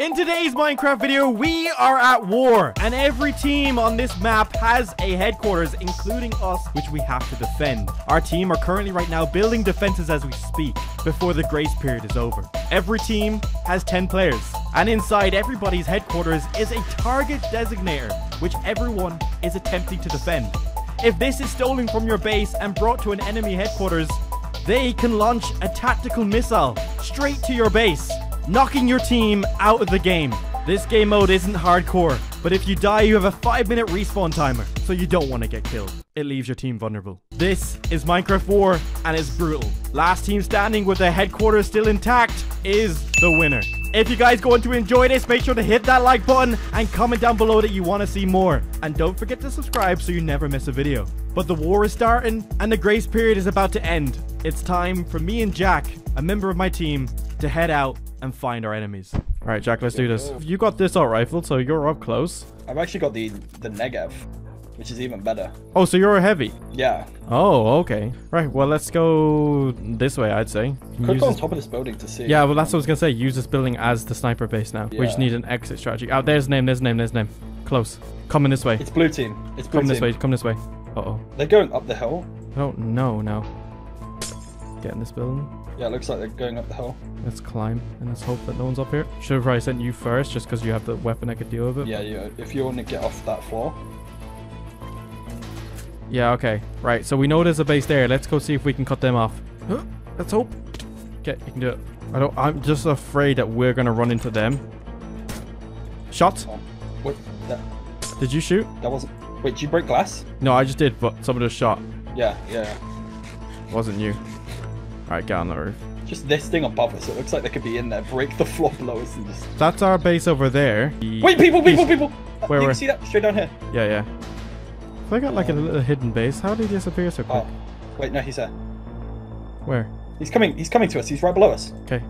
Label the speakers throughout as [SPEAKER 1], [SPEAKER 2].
[SPEAKER 1] In today's Minecraft video, we are at war, and every team on this map has a headquarters, including us, which we have to defend. Our team are currently right now building defenses as we speak, before the grace period is over. Every team has 10 players, and inside everybody's headquarters is a target designator, which everyone is attempting to defend. If this is stolen from your base and brought to an enemy headquarters, they can launch a tactical missile straight to your base, knocking your team out of the game. This game mode isn't hardcore, but if you die, you have a 5 minute respawn timer, so you don't want to get killed. It leaves your team vulnerable. This is Minecraft War, and it's brutal. Last team standing with their headquarters still intact is the winner. If you guys going to enjoy this, make sure to hit that like button and comment down below that you want to see more. And don't forget to subscribe so you never miss a video. But the war is starting and the grace period is about to end. It's time for me and Jack, a member of my team, to head out and find our enemies. All right, Jack, let's do this. You got this out rifle, so you're up close.
[SPEAKER 2] I've actually got the the Negev, which is even better.
[SPEAKER 1] Oh, so you're a heavy.
[SPEAKER 2] Yeah.
[SPEAKER 1] Oh, okay. Right, well, let's go this way, I'd say.
[SPEAKER 2] Could
[SPEAKER 1] Use
[SPEAKER 2] go on
[SPEAKER 1] this-
[SPEAKER 2] top of this building to see.
[SPEAKER 1] Yeah, well, that's what I was going to say. Use this building as the sniper base now. We just need an exit strategy. Oh, there's name, there's name, there's name. Close. Coming this way.
[SPEAKER 2] It's blue team. It's blue
[SPEAKER 1] Come this way, come this way. Uh-oh.
[SPEAKER 2] They're going up the hill.
[SPEAKER 1] Oh, I don't know now. Get in this building.
[SPEAKER 2] Yeah, it looks like they're going up the hill.
[SPEAKER 1] Let's climb and let's hope that no one's up here. Should have probably sent you first just because you have the weapon I could deal with it.
[SPEAKER 2] Yeah, yeah. If you want to get off that floor.
[SPEAKER 1] Yeah, okay. Right, so we know there's a base there. Let's go see if we can cut them off. Huh, Let's hope. Okay, you can do it. I don't I'm just afraid that we're gonna run into them. Shot?
[SPEAKER 2] Oh, wait, that
[SPEAKER 1] Did you shoot?
[SPEAKER 2] that wasn't. Wait, did you break glass?
[SPEAKER 1] No, I just did, but someone just shot.
[SPEAKER 2] Yeah, yeah. yeah.
[SPEAKER 1] Wasn't you. Alright, get on the roof.
[SPEAKER 2] Just this thing above us. It looks like they could be in there. Break the floor below us and just.
[SPEAKER 1] That's our base over there.
[SPEAKER 2] Wait, people, people, people! Uh,
[SPEAKER 1] Where,
[SPEAKER 2] you
[SPEAKER 1] where?
[SPEAKER 2] can see that straight down here.
[SPEAKER 1] Yeah, yeah. So They got like a little hidden base. How did he disappear so quick?
[SPEAKER 2] Oh, wait, no, he's there.
[SPEAKER 1] Where?
[SPEAKER 2] He's coming. He's coming to us. He's right below us.
[SPEAKER 1] Okay.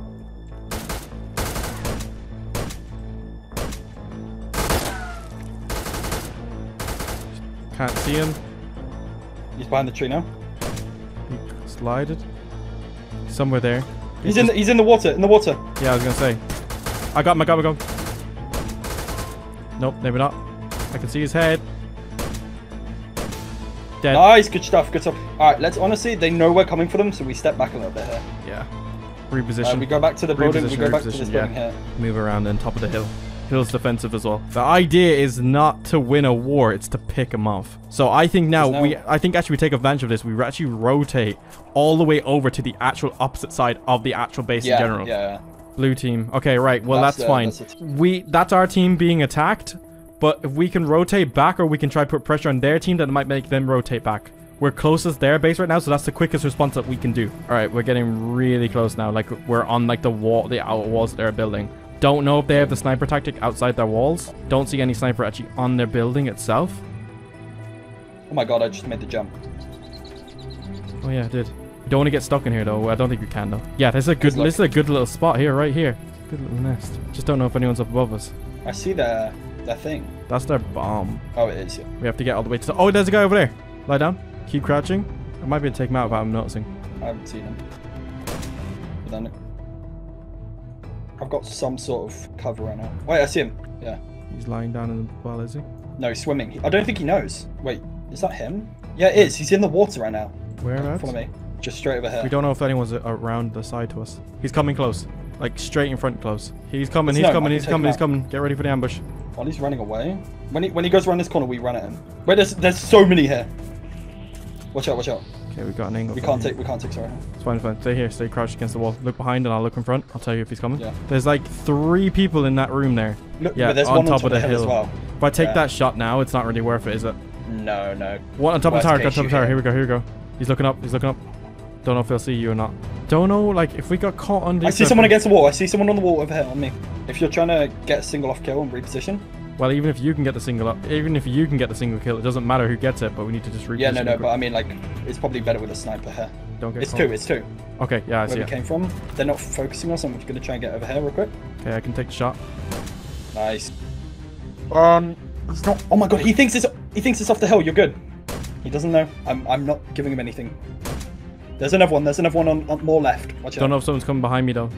[SPEAKER 1] Can't see him.
[SPEAKER 2] He's behind the tree now.
[SPEAKER 1] He slided. Somewhere there.
[SPEAKER 2] He's in. The, he's in the water. In the water.
[SPEAKER 1] Yeah, I was gonna say. I got him, I got him, I got him. Nope, maybe not. I can see his head. Dead.
[SPEAKER 2] Nice, good stuff, good stuff. All right, let's honestly. They know we're coming for them, so we step back a little bit here.
[SPEAKER 1] Yeah.
[SPEAKER 2] Uh,
[SPEAKER 1] Reposition.
[SPEAKER 2] we go back to the building. We
[SPEAKER 1] Reposition,
[SPEAKER 2] go back to this
[SPEAKER 1] reposition,
[SPEAKER 2] building
[SPEAKER 1] yeah.
[SPEAKER 2] here.
[SPEAKER 1] Move around on top of the hill. Hill's defensive as well. The idea is not to win a war, it's to pick them off. So I think now
[SPEAKER 2] no-
[SPEAKER 1] we I think actually we take advantage of this. We actually rotate all the way over to the actual opposite side of the actual base
[SPEAKER 2] Yeah,
[SPEAKER 1] in general.
[SPEAKER 2] yeah.
[SPEAKER 1] Blue team. Okay, right. Well, that's,
[SPEAKER 2] That's, uh,
[SPEAKER 1] fine.
[SPEAKER 2] that's
[SPEAKER 1] we that's our team being attacked, but if we can rotate back or we can try put pressure on their team that might make them rotate back. We're closest their base right now, so that's the quickest response that we can do. All right, we're getting really close now. Like we're on like the wall, the outer walls they're building. Don't know if they have the sniper tactic outside their walls. Don't see any sniper actually on their building itself.
[SPEAKER 2] Oh my god, I just made the jump.
[SPEAKER 1] Oh yeah, I did. You don't want to get stuck in here though. I don't think you can though. Yeah, this is a good. This is a good little spot here, right here. Good little nest. Just don't know if anyone's up above us.
[SPEAKER 2] I see the their thing.
[SPEAKER 1] That's their bomb.
[SPEAKER 2] Oh, it is. Yeah.
[SPEAKER 1] We have to get all the way to the... Oh, there's a guy over there. Lie down. Keep crouching. I might be able to take him out without him noticing.
[SPEAKER 2] I haven't seen him. Then I've got some sort of cover right now. Wait, I see him. Yeah.
[SPEAKER 1] He's lying down in the well, is he?
[SPEAKER 2] No, he's swimming. I don't think he knows. Wait, is that him? Yeah, it is. He's in the water right now.
[SPEAKER 1] Where at?
[SPEAKER 2] Follow me. Just straight over here.
[SPEAKER 1] We don't know if anyone's around the side to us. He's coming close. Like, straight in front close. He's coming, he's
[SPEAKER 2] no,
[SPEAKER 1] coming, he's coming, he's coming. Get ready for the ambush.
[SPEAKER 2] While he's running away. When he when he goes around this corner, we run at him. Wait, there's there's so many here. Watch out, watch out.
[SPEAKER 1] Okay, we got an angle.
[SPEAKER 2] We can't
[SPEAKER 1] here.
[SPEAKER 2] take we can't take sorry.
[SPEAKER 1] It's fine, it's fine. Stay here, stay crouched against the wall. Look behind and I'll look in front. I'll tell you if he's coming.
[SPEAKER 2] Yeah.
[SPEAKER 1] There's like three people in that room there.
[SPEAKER 2] Look,
[SPEAKER 1] Yeah,
[SPEAKER 2] but there's
[SPEAKER 1] on
[SPEAKER 2] on top
[SPEAKER 1] of the
[SPEAKER 2] hill, well.
[SPEAKER 1] If I take
[SPEAKER 2] Yeah.
[SPEAKER 1] that shot now, it's not really worth it, is it?
[SPEAKER 2] No, no.
[SPEAKER 1] One on top of the tower, on top of the tower. Here we go, here we go. He's looking up, he's looking up. Don't know if he'll see you or not. Don't know, like, if we got caught on
[SPEAKER 2] I see someone against the wall. I see someone on the wall over here on me. If you're trying to get a single off kill and reposition.
[SPEAKER 1] Well, even if you can get the single up, even if you can get the single kill, it doesn't matter who gets it, but we need to just reposition.
[SPEAKER 2] Yeah, no, no, but I mean like it's probably better with a sniper here.
[SPEAKER 1] Don't get
[SPEAKER 2] It's
[SPEAKER 1] caught.
[SPEAKER 2] two, it's two.
[SPEAKER 1] Okay, yeah, I
[SPEAKER 2] Where
[SPEAKER 1] see
[SPEAKER 2] we
[SPEAKER 1] it.
[SPEAKER 2] came from. They're not focusing on us. I'm just gonna try and get over here real quick.
[SPEAKER 1] Okay, I can take the shot.
[SPEAKER 2] Nice. Um, it's not. Oh my god, he thinks it's he thinks it's off the hill. You're good. He doesn't know. I'm I'm not giving him anything. There's another one. There's another one on, on more left. Watch out.
[SPEAKER 1] Don't know if someone's coming behind me, though.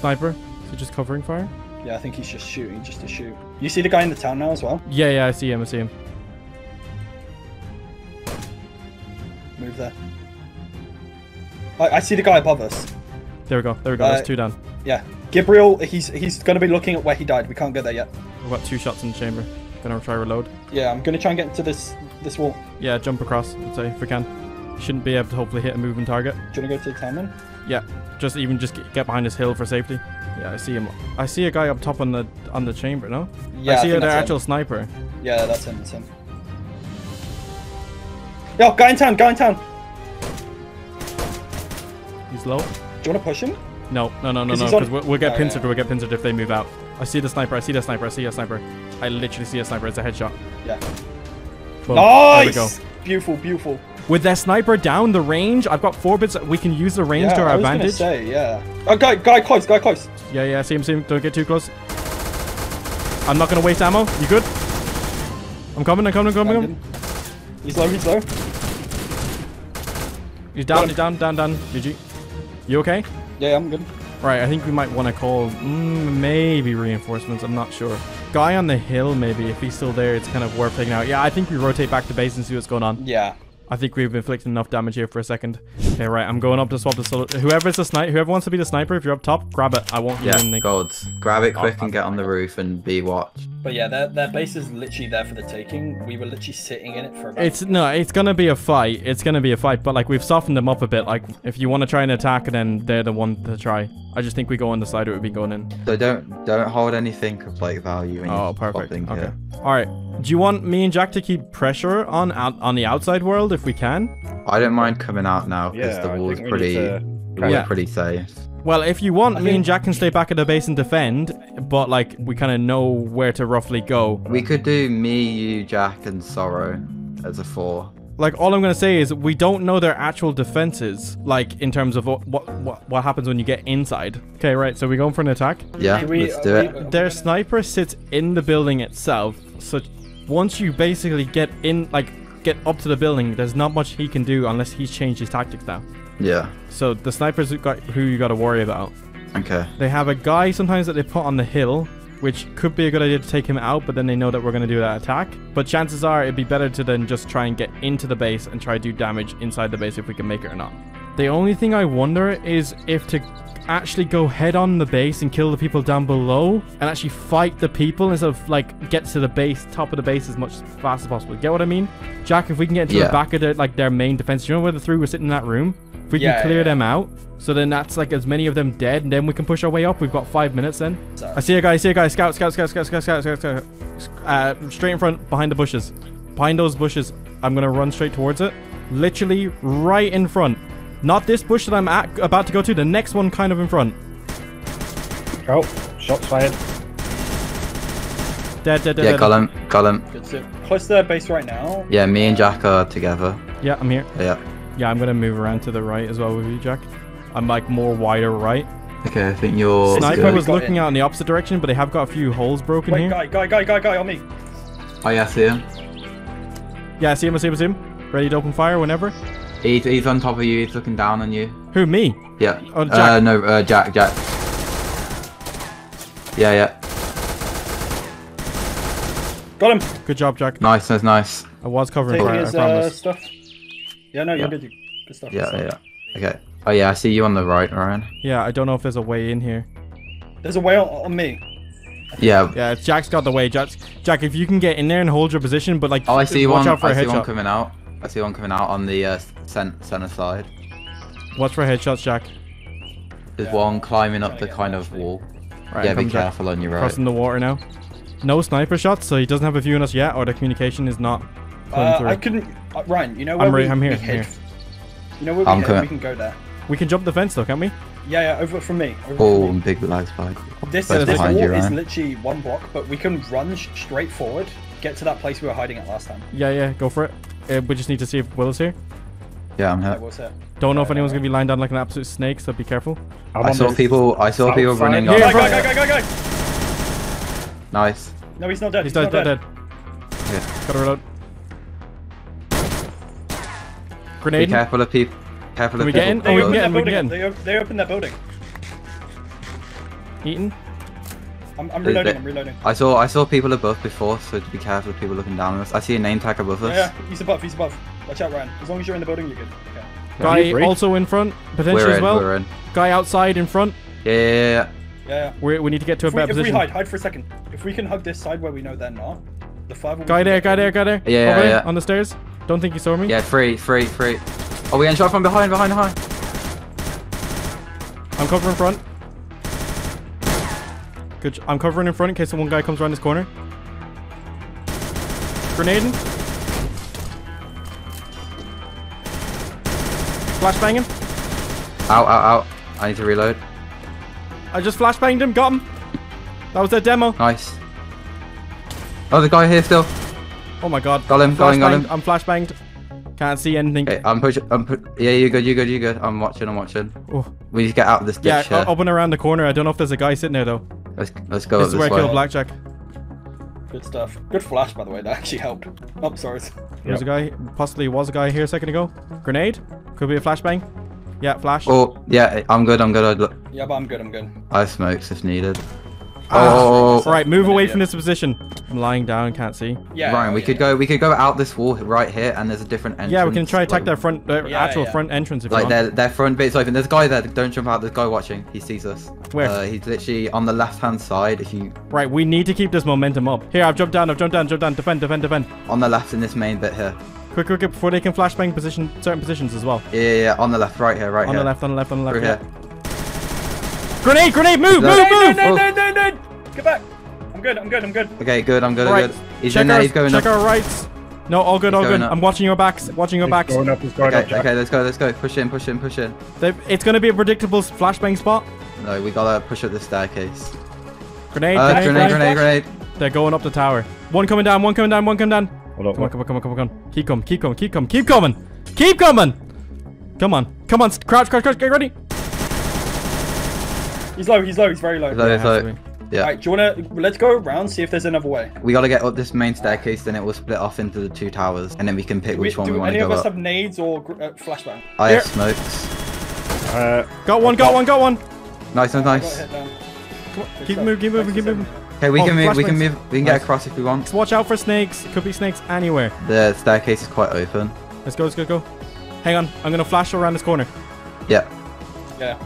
[SPEAKER 1] Sniper? Is he just covering fire?
[SPEAKER 2] Yeah, I think he's just shooting just to shoot. You see the guy in the town now as well?
[SPEAKER 1] Yeah, yeah, I see him. I see him.
[SPEAKER 2] Move there. I, I see the guy above us.
[SPEAKER 1] There we go. There we go.
[SPEAKER 2] Uh,
[SPEAKER 1] There's two down.
[SPEAKER 2] Yeah. Gabriel, he's he's going to be looking at where he died. We can't get there yet.
[SPEAKER 1] We've got two shots in the chamber. Gonna try reload.
[SPEAKER 2] Yeah, I'm going to try and get into this this wall.
[SPEAKER 1] Yeah, jump across. I'd say if we can. Shouldn't be able to hopefully hit a moving target.
[SPEAKER 2] Do you want to go to the town then?
[SPEAKER 1] Yeah, just even just get- behind this hill for safety. Yeah, I see him. I see a guy up top on the on the chamber. No.
[SPEAKER 2] Yeah,
[SPEAKER 1] I see
[SPEAKER 2] think
[SPEAKER 1] their
[SPEAKER 2] that's him.
[SPEAKER 1] actual sniper.
[SPEAKER 2] Yeah, that's him. That's him. Yo, guy in town. Guy in town.
[SPEAKER 1] He's low.
[SPEAKER 2] Do you want to push him?
[SPEAKER 1] No, no, no, no, no.
[SPEAKER 2] he's on-
[SPEAKER 1] Because we'll, we'll get
[SPEAKER 2] Oh,
[SPEAKER 1] pincered.
[SPEAKER 2] yeah.
[SPEAKER 1] We'll get pincered if they move out. I see the sniper. I see the sniper. I see a sniper. I literally see a sniper. It's a headshot.
[SPEAKER 2] Yeah.
[SPEAKER 1] Boom. There we go.
[SPEAKER 2] Nice. Beautiful, beautiful.
[SPEAKER 1] With their sniper down, the range. I've got four bits. We can use the range
[SPEAKER 2] yeah,
[SPEAKER 1] to our
[SPEAKER 2] I was
[SPEAKER 1] advantage.
[SPEAKER 2] gonna say, yeah. Oh, guy, guy close, guy close.
[SPEAKER 1] Yeah, yeah. See him. See him. Don't get too close. I'm not gonna waste ammo. You good? I'm coming. I'm coming. I'm coming. I'm
[SPEAKER 2] Landon. He's low, he's low.
[SPEAKER 1] He's down. He's down. Down. Down. GG. You okay?
[SPEAKER 2] Yeah, I'm good.
[SPEAKER 1] Right, I think we might want to call mm, maybe reinforcements. I'm not sure. Guy on the hill, maybe if he's still there, it's kind of worth taking out. Yeah, I think we rotate back to base and see what's going on.
[SPEAKER 2] Yeah.
[SPEAKER 1] I think we've inflicted enough damage here for a second. Okay, right, I'm going up to swap the solo. Whoever's the sniper, whoever wants to be the sniper, if you're up top, grab it. I won't
[SPEAKER 3] Yeah,
[SPEAKER 1] even think.
[SPEAKER 3] golds. Grab it quick and oh, get on the roof and be watched.
[SPEAKER 2] But yeah, their, their base is literally there for the taking. We were literally sitting in it for about...
[SPEAKER 1] It's no, it's gonna be a fight. It's gonna be a fight, but like we've softened them up a bit. Like if you want to try and attack, then they're the one to try. I just think we go on the side it would be going in.
[SPEAKER 3] So don't don't hold anything of like value. When
[SPEAKER 1] Oh, perfect. Okay.
[SPEAKER 3] here.
[SPEAKER 1] All right. Do you want me and Jack to keep pressure on out, on the outside world if we can?
[SPEAKER 3] I don't mind coming out now because
[SPEAKER 4] Yeah,
[SPEAKER 3] the
[SPEAKER 4] I
[SPEAKER 3] wall's
[SPEAKER 4] think we
[SPEAKER 3] pretty,
[SPEAKER 4] to
[SPEAKER 3] the
[SPEAKER 1] Yeah.
[SPEAKER 3] pretty safe.
[SPEAKER 1] Well, if you want,
[SPEAKER 2] I
[SPEAKER 1] me and Jack can stay back at the base and defend, but like we kind of know where to roughly go.
[SPEAKER 3] We could do me, you, Jack, and Sorrow as a four.
[SPEAKER 1] Like all I'm gonna say is we don't know their actual defenses, like in terms of what what what, what happens when you get inside. Okay, right. So we going for an attack.
[SPEAKER 3] Yeah,
[SPEAKER 2] we-
[SPEAKER 3] let's do
[SPEAKER 2] uh,
[SPEAKER 3] it.
[SPEAKER 2] we- uh,
[SPEAKER 1] Their sniper sits in the building itself, so once you basically get in, like get up to the building, there's not much he can do unless he's changed his tactics now.
[SPEAKER 3] Yeah.
[SPEAKER 1] So the snipers who got who you got to worry about.
[SPEAKER 3] Okay.
[SPEAKER 1] They have a guy sometimes that they put on the hill, which could be a good idea to take him out, but then they know that we're going to do that attack. But chances are it'd be better to then just try and get into the base and try to do damage inside the base if we can make it or not. The only thing I wonder is if to actually go head on the base and kill the people down below and actually fight the people instead of like get to the base top of the base as much fast as possible. Get what i mean? Jack if we can get into
[SPEAKER 3] Yeah.
[SPEAKER 1] the back of their like their main defense you know where the three were sitting in that room? If we
[SPEAKER 2] Yeah,
[SPEAKER 1] can clear
[SPEAKER 2] yeah.
[SPEAKER 1] them out so then that's like as many of them dead and then we can push our way up. We've got five minutes then.
[SPEAKER 2] Sorry.
[SPEAKER 1] i see a guy i see a guy scout scout scout scout scout scout scout, scout. Uh, straight in front behind the bushes. Behind those bushes. I'm gonna run straight towards it. Literally right in front not this bush that i'm at, about to go to the next one kind of in front
[SPEAKER 4] Oh, shots fired.
[SPEAKER 1] dead dead dead,
[SPEAKER 3] Yeah,
[SPEAKER 1] dead.
[SPEAKER 3] got him. Got him.
[SPEAKER 2] Good to close to their base right now.
[SPEAKER 3] Yeah, me and Jack are together.
[SPEAKER 1] yeah i'm here
[SPEAKER 3] Yeah.
[SPEAKER 1] yeah i'm gonna move around to the right as well with you jack i'm like more wider right
[SPEAKER 3] Okay, I think you're
[SPEAKER 1] sniper
[SPEAKER 3] good.
[SPEAKER 1] was looking
[SPEAKER 2] it.
[SPEAKER 1] out in the opposite direction but they have got a few holes broken
[SPEAKER 2] Wait,
[SPEAKER 1] here
[SPEAKER 2] guy, guy, guy, guy, guy, on me.
[SPEAKER 3] Oh yeah, I see him.
[SPEAKER 1] yeah I see him I see him I see him ready to open fire whenever
[SPEAKER 3] He's, he's on top of you. He's looking down on you.
[SPEAKER 1] who me
[SPEAKER 3] Yeah.
[SPEAKER 1] Oh, Jack.
[SPEAKER 3] Uh, no, uh, Jack. Jack. Yeah, yeah.
[SPEAKER 2] Got him.
[SPEAKER 1] good job jack
[SPEAKER 3] Nice, nice, nice.
[SPEAKER 1] i was covering
[SPEAKER 2] Taking
[SPEAKER 1] fire i
[SPEAKER 2] his uh, stuff. Yeah, no, you're
[SPEAKER 3] Yeah.
[SPEAKER 2] good. Good stuff. good
[SPEAKER 3] Yeah, yeah. Okay. Oh yeah, I see you on the right, Ryan.
[SPEAKER 1] yeah i don't know if there's a way in here
[SPEAKER 2] There's a way on, on me.
[SPEAKER 3] Yeah.
[SPEAKER 1] Yeah, Jack's got the way. Jack, Jack, if you can get in there and hold your position, but like,
[SPEAKER 3] Oh, I see
[SPEAKER 1] watch
[SPEAKER 3] one.
[SPEAKER 1] out for a
[SPEAKER 3] I see one coming out. I see one coming out on the uh, center side.
[SPEAKER 1] Watch for headshots, Jack.
[SPEAKER 3] There's
[SPEAKER 2] Yeah,
[SPEAKER 3] one climbing up the kind of wall.
[SPEAKER 1] Right,
[SPEAKER 3] yeah, be
[SPEAKER 1] come Jack.
[SPEAKER 3] careful on your right.
[SPEAKER 1] Crossing the water now. No sniper shots, so he doesn't have a view on us yet, or the communication is not pulling
[SPEAKER 2] Uh,
[SPEAKER 1] through.
[SPEAKER 2] I couldn't. Uh, Ryan, you know where
[SPEAKER 1] I'm
[SPEAKER 2] we,
[SPEAKER 1] right- I'm here,
[SPEAKER 2] we
[SPEAKER 1] I'm
[SPEAKER 2] hid?
[SPEAKER 1] here.
[SPEAKER 2] You know where we
[SPEAKER 3] I'm
[SPEAKER 2] hid?
[SPEAKER 3] coming.
[SPEAKER 2] We can go there.
[SPEAKER 1] We can jump the fence though, can't we?
[SPEAKER 2] Yeah, yeah, over from me. Over
[SPEAKER 3] Oh,
[SPEAKER 2] from me.
[SPEAKER 3] big lag spike.
[SPEAKER 2] This,
[SPEAKER 3] That's
[SPEAKER 2] this
[SPEAKER 3] behind
[SPEAKER 2] wall
[SPEAKER 3] you,
[SPEAKER 2] is literally one block, but we can run straight forward, get to that place we were hiding at last time.
[SPEAKER 1] Yeah, yeah, go for it. Uh, we just need to see if Will's here.
[SPEAKER 3] Yeah, I'm here.
[SPEAKER 2] was it.
[SPEAKER 1] Don't know if
[SPEAKER 2] Uh,
[SPEAKER 1] anyone's gonna be lying down like an absolute snake, so be careful.
[SPEAKER 4] I'm
[SPEAKER 3] I saw
[SPEAKER 4] the
[SPEAKER 3] people. I saw
[SPEAKER 4] south
[SPEAKER 3] people running
[SPEAKER 1] Here,
[SPEAKER 3] on.
[SPEAKER 2] Guy,
[SPEAKER 1] bro.
[SPEAKER 2] guy, guy, guy, guy, guy!
[SPEAKER 3] Nice.
[SPEAKER 2] No, he's not dead.
[SPEAKER 1] He's
[SPEAKER 2] He's,
[SPEAKER 1] dead,
[SPEAKER 2] not
[SPEAKER 1] dead,
[SPEAKER 2] dead.
[SPEAKER 1] dead.
[SPEAKER 3] Okay.
[SPEAKER 1] Gotta reload. Grenade.
[SPEAKER 3] Be careful of people. Careful
[SPEAKER 1] Can
[SPEAKER 3] of
[SPEAKER 1] we
[SPEAKER 3] people.
[SPEAKER 1] get in?
[SPEAKER 2] They
[SPEAKER 1] Oh, we can
[SPEAKER 2] opened
[SPEAKER 1] get in, we can
[SPEAKER 2] building.
[SPEAKER 1] get
[SPEAKER 2] They, they opened their building.
[SPEAKER 1] Eaton.
[SPEAKER 2] I'm, I'm reloading.
[SPEAKER 3] it-
[SPEAKER 2] I'm reloading.
[SPEAKER 3] I saw I saw people above before, so to be careful of people looking down on us. I see a name tag above us.
[SPEAKER 2] Yeah, yeah, he's above. He's above. Watch out, Ryan. As long as you're in the building, you're good. Okay.
[SPEAKER 1] Guy
[SPEAKER 4] you
[SPEAKER 1] also in front, potentially
[SPEAKER 3] We're
[SPEAKER 1] as well.
[SPEAKER 3] we're in.
[SPEAKER 1] Guy outside in front.
[SPEAKER 3] Yeah, yeah, yeah, yeah.
[SPEAKER 2] Yeah, yeah.
[SPEAKER 1] We, we need to get to a
[SPEAKER 2] If we,
[SPEAKER 1] better
[SPEAKER 2] if we hide, hide for a second. If we can hug this side where we know they're not, the five. will be
[SPEAKER 1] Guy there, guy there, guy there.
[SPEAKER 3] Yeah, yeah, yeah.
[SPEAKER 1] On the stairs. Don't think you saw me.
[SPEAKER 3] Yeah, free, free, free. Oh, we getting shot from behind, behind, behind.
[SPEAKER 1] I'm covering front. Good. I'm covering in front in case the one guy comes around this corner. Grenading. Flashbanging.
[SPEAKER 3] Out, out, out. I need to reload.
[SPEAKER 1] I just flashbanged him. Got him. That was their demo.
[SPEAKER 3] Nice. Oh, the guy here still.
[SPEAKER 1] Oh my god.
[SPEAKER 3] Got him, got him, got him.
[SPEAKER 1] I'm flashbanged. Can't see anything.
[SPEAKER 3] Okay, I'm pushing. I'm pu- yeah, you good, you good, you good. I'm watching, I'm watching.
[SPEAKER 1] Oh.
[SPEAKER 3] We need to get out of this ditch
[SPEAKER 1] Yeah,
[SPEAKER 3] here.
[SPEAKER 1] up around the corner. I don't know if there's a guy sitting there though.
[SPEAKER 3] Let's let's go
[SPEAKER 1] This
[SPEAKER 3] up
[SPEAKER 1] is where
[SPEAKER 3] this
[SPEAKER 1] I killed. Blackjack.
[SPEAKER 2] Good stuff. Good flash, by the way. That actually helped. Oh, sorry.
[SPEAKER 1] There's a guy. Possibly was a guy here a second ago. Grenade. Could be a flashbang. Yeah, flash.
[SPEAKER 3] Oh, yeah, I'm good, I'm good. I'd look.
[SPEAKER 2] Yeah, but I'm good. I'm good.
[SPEAKER 3] I have smokes if needed.
[SPEAKER 1] Ah.
[SPEAKER 3] Oh,
[SPEAKER 1] Right, move away from this position. I'm lying down, can't see.
[SPEAKER 2] Yeah.
[SPEAKER 3] Ryan,
[SPEAKER 2] oh,
[SPEAKER 3] we
[SPEAKER 2] yeah,
[SPEAKER 3] could
[SPEAKER 2] yeah.
[SPEAKER 3] go. We could go out this wall right here, and there's a different entrance.
[SPEAKER 1] Yeah, we can try attack
[SPEAKER 3] like,
[SPEAKER 1] their front, their
[SPEAKER 2] Yeah,
[SPEAKER 1] actual
[SPEAKER 2] yeah.
[SPEAKER 1] front entrance if
[SPEAKER 3] Like
[SPEAKER 1] you
[SPEAKER 3] their
[SPEAKER 1] want.
[SPEAKER 3] their front bit's open. There's a guy there. Don't jump out. There's a guy watching. He sees us.
[SPEAKER 1] Where?
[SPEAKER 3] Uh, he's literally on the left hand side. If you
[SPEAKER 1] Right, we need to keep this momentum up. Here, I've jumped down, I've jumped down, jumped down. Defend, defend, defend.
[SPEAKER 3] on the left in this main bit here.
[SPEAKER 1] Quick, quick, quick, before they can flashbang position certain positions as well.
[SPEAKER 3] Yeah, yeah, yeah, on the left, right here, right
[SPEAKER 1] On
[SPEAKER 3] here.
[SPEAKER 1] the left, on the left, on the left.
[SPEAKER 3] Through
[SPEAKER 1] Yeah.
[SPEAKER 3] here.
[SPEAKER 1] Grenade, grenade, move,
[SPEAKER 3] No,
[SPEAKER 1] move,
[SPEAKER 2] No, no,
[SPEAKER 1] move!
[SPEAKER 2] no,
[SPEAKER 3] Oh.
[SPEAKER 2] no, no, no! Get back! I'm good. I'm good. I'm good.
[SPEAKER 3] Okay, good. I'm good. I'm
[SPEAKER 1] Right,
[SPEAKER 3] good. He's
[SPEAKER 1] check
[SPEAKER 3] in there.
[SPEAKER 1] our,
[SPEAKER 3] He's going
[SPEAKER 1] check
[SPEAKER 3] up.
[SPEAKER 1] our rights. No, all good,
[SPEAKER 3] He's
[SPEAKER 1] all good.
[SPEAKER 3] up.
[SPEAKER 1] I'm watching your backs, watching your
[SPEAKER 4] He's
[SPEAKER 1] backs.
[SPEAKER 4] going up, he's going up,
[SPEAKER 3] Okay,
[SPEAKER 4] Jack.
[SPEAKER 3] okay, let's go, let's go. Push in, push in, push in.
[SPEAKER 1] They've- It's gonna be a predictable flashbang spot.
[SPEAKER 3] No, we gotta push up the staircase.
[SPEAKER 1] Grenade,
[SPEAKER 3] Uh,
[SPEAKER 1] grenade,
[SPEAKER 3] grenade,
[SPEAKER 1] grenade.
[SPEAKER 3] grenade, grenade.
[SPEAKER 1] They're going up the tower. One coming down, one coming down, one coming down.
[SPEAKER 4] Hold on.
[SPEAKER 1] Come on, come on, come on, come on, come on. Keep coming, keep coming, keep coming, keep coming. Keep coming. Come on, come on, crouch, crouch, crouch, get ready.
[SPEAKER 2] He's low. He's low. He's very low.
[SPEAKER 3] So,
[SPEAKER 1] Yeah, has
[SPEAKER 3] so,
[SPEAKER 1] to be.
[SPEAKER 3] yeah.
[SPEAKER 2] Alright, do you wanna let's go around see if there's another way.
[SPEAKER 3] We gotta get up this main staircase, then it will split off into the two towers, and then we can pick
[SPEAKER 2] Do,
[SPEAKER 3] which
[SPEAKER 2] we,
[SPEAKER 3] one we
[SPEAKER 2] do
[SPEAKER 3] want
[SPEAKER 2] any
[SPEAKER 3] to
[SPEAKER 2] of
[SPEAKER 3] go
[SPEAKER 2] us
[SPEAKER 3] up.
[SPEAKER 2] have nades or uh, flashbang?
[SPEAKER 3] I
[SPEAKER 1] Here.
[SPEAKER 3] have smokes.
[SPEAKER 4] Uh,
[SPEAKER 1] Got one, got one, got one.
[SPEAKER 3] Nice, nice, nice.
[SPEAKER 2] hit down.
[SPEAKER 1] Come on, keep moving, keep moving, keep moving.
[SPEAKER 3] Okay, we
[SPEAKER 1] Oh,
[SPEAKER 3] can move. We can move. We can get across if we want.
[SPEAKER 1] Watch out for snakes. Could be snakes anywhere.
[SPEAKER 3] The staircase is quite open.
[SPEAKER 1] Let's go, let's go, go. Hang on, I'm gonna flash around this corner.
[SPEAKER 3] Yeah,
[SPEAKER 2] Yeah.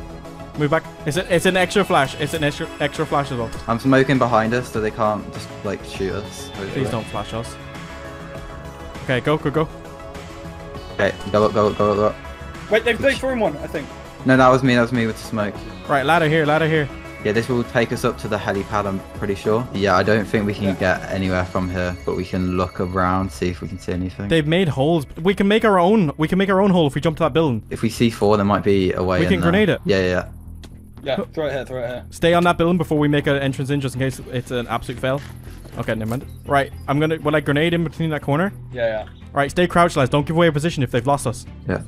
[SPEAKER 1] Move back. It's, a, it's an extra flash. It's an extra extra flash as well.
[SPEAKER 3] I'm smoking behind us, so they can't just like shoot us.
[SPEAKER 1] Please don't flash us. Okay, go, go, go.
[SPEAKER 3] Okay, go up, go up, go up, go up.
[SPEAKER 2] Wait, they've they threw him one, I think.
[SPEAKER 3] No, that was me. That was me with the smoke.
[SPEAKER 1] Right, ladder here, ladder here.
[SPEAKER 3] Yeah, this will take us up to the helipad, I'm pretty sure. Yeah, I don't think we can
[SPEAKER 2] Yeah.
[SPEAKER 3] get anywhere from here, but we can look around, see if we can see anything.
[SPEAKER 1] They've made holes. We can make our own. We can make our own hole if we jump to that building.
[SPEAKER 3] If we see four, there might be a way
[SPEAKER 1] We
[SPEAKER 3] in
[SPEAKER 1] can
[SPEAKER 3] there.
[SPEAKER 1] grenade it.
[SPEAKER 3] Yeah, yeah, yeah.
[SPEAKER 2] Yeah, throw it here, throw it here.
[SPEAKER 1] Stay on that building before we make an entrance in, just in case it's an absolute fail. Okay, never mind. Right, I'm gonna. Will I grenade in between that corner?
[SPEAKER 2] Yeah, yeah.
[SPEAKER 1] Right, stay crouched, lads. Don't give away a position if they've lost us.
[SPEAKER 3] Yeah.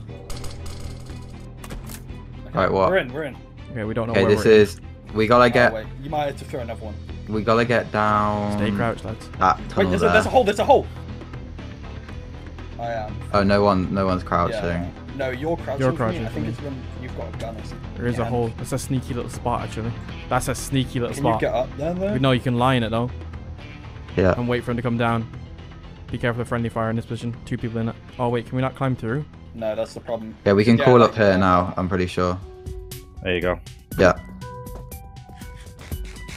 [SPEAKER 2] Okay,
[SPEAKER 3] Alright, what?
[SPEAKER 2] We're in, we're in.
[SPEAKER 1] Okay, we don't know
[SPEAKER 3] Okay,
[SPEAKER 1] where
[SPEAKER 3] this
[SPEAKER 1] we're.
[SPEAKER 3] is. We gotta
[SPEAKER 2] Oh,
[SPEAKER 3] get.
[SPEAKER 2] wait, you might have to throw another one.
[SPEAKER 3] We gotta get down.
[SPEAKER 1] Stay crouched, lads.
[SPEAKER 3] That
[SPEAKER 2] Wait,
[SPEAKER 3] tunnel
[SPEAKER 2] there's a, there's a hole, there's a hole! I am.
[SPEAKER 3] Oh, no one, no one's crouching.
[SPEAKER 2] Yeah. No, you're crouching.
[SPEAKER 1] You're crouching
[SPEAKER 2] Me. I think
[SPEAKER 1] me.
[SPEAKER 2] it's when you've got a gun or something.
[SPEAKER 1] There is a hole. It's a sneaky little spot, actually. That's a sneaky little spot.
[SPEAKER 2] Can you
[SPEAKER 1] spot.
[SPEAKER 2] get up there, though?
[SPEAKER 1] No, you can lie in it though,
[SPEAKER 3] Yeah.
[SPEAKER 1] and wait for him to come down. Be careful of friendly fire in this position. Two people in it. Oh wait, can we not climb through?
[SPEAKER 2] No, that's the problem.
[SPEAKER 3] Yeah, we can
[SPEAKER 2] Yeah,
[SPEAKER 3] call up here
[SPEAKER 2] that.
[SPEAKER 3] now. I'm pretty sure.
[SPEAKER 4] there you go.
[SPEAKER 3] Yeah.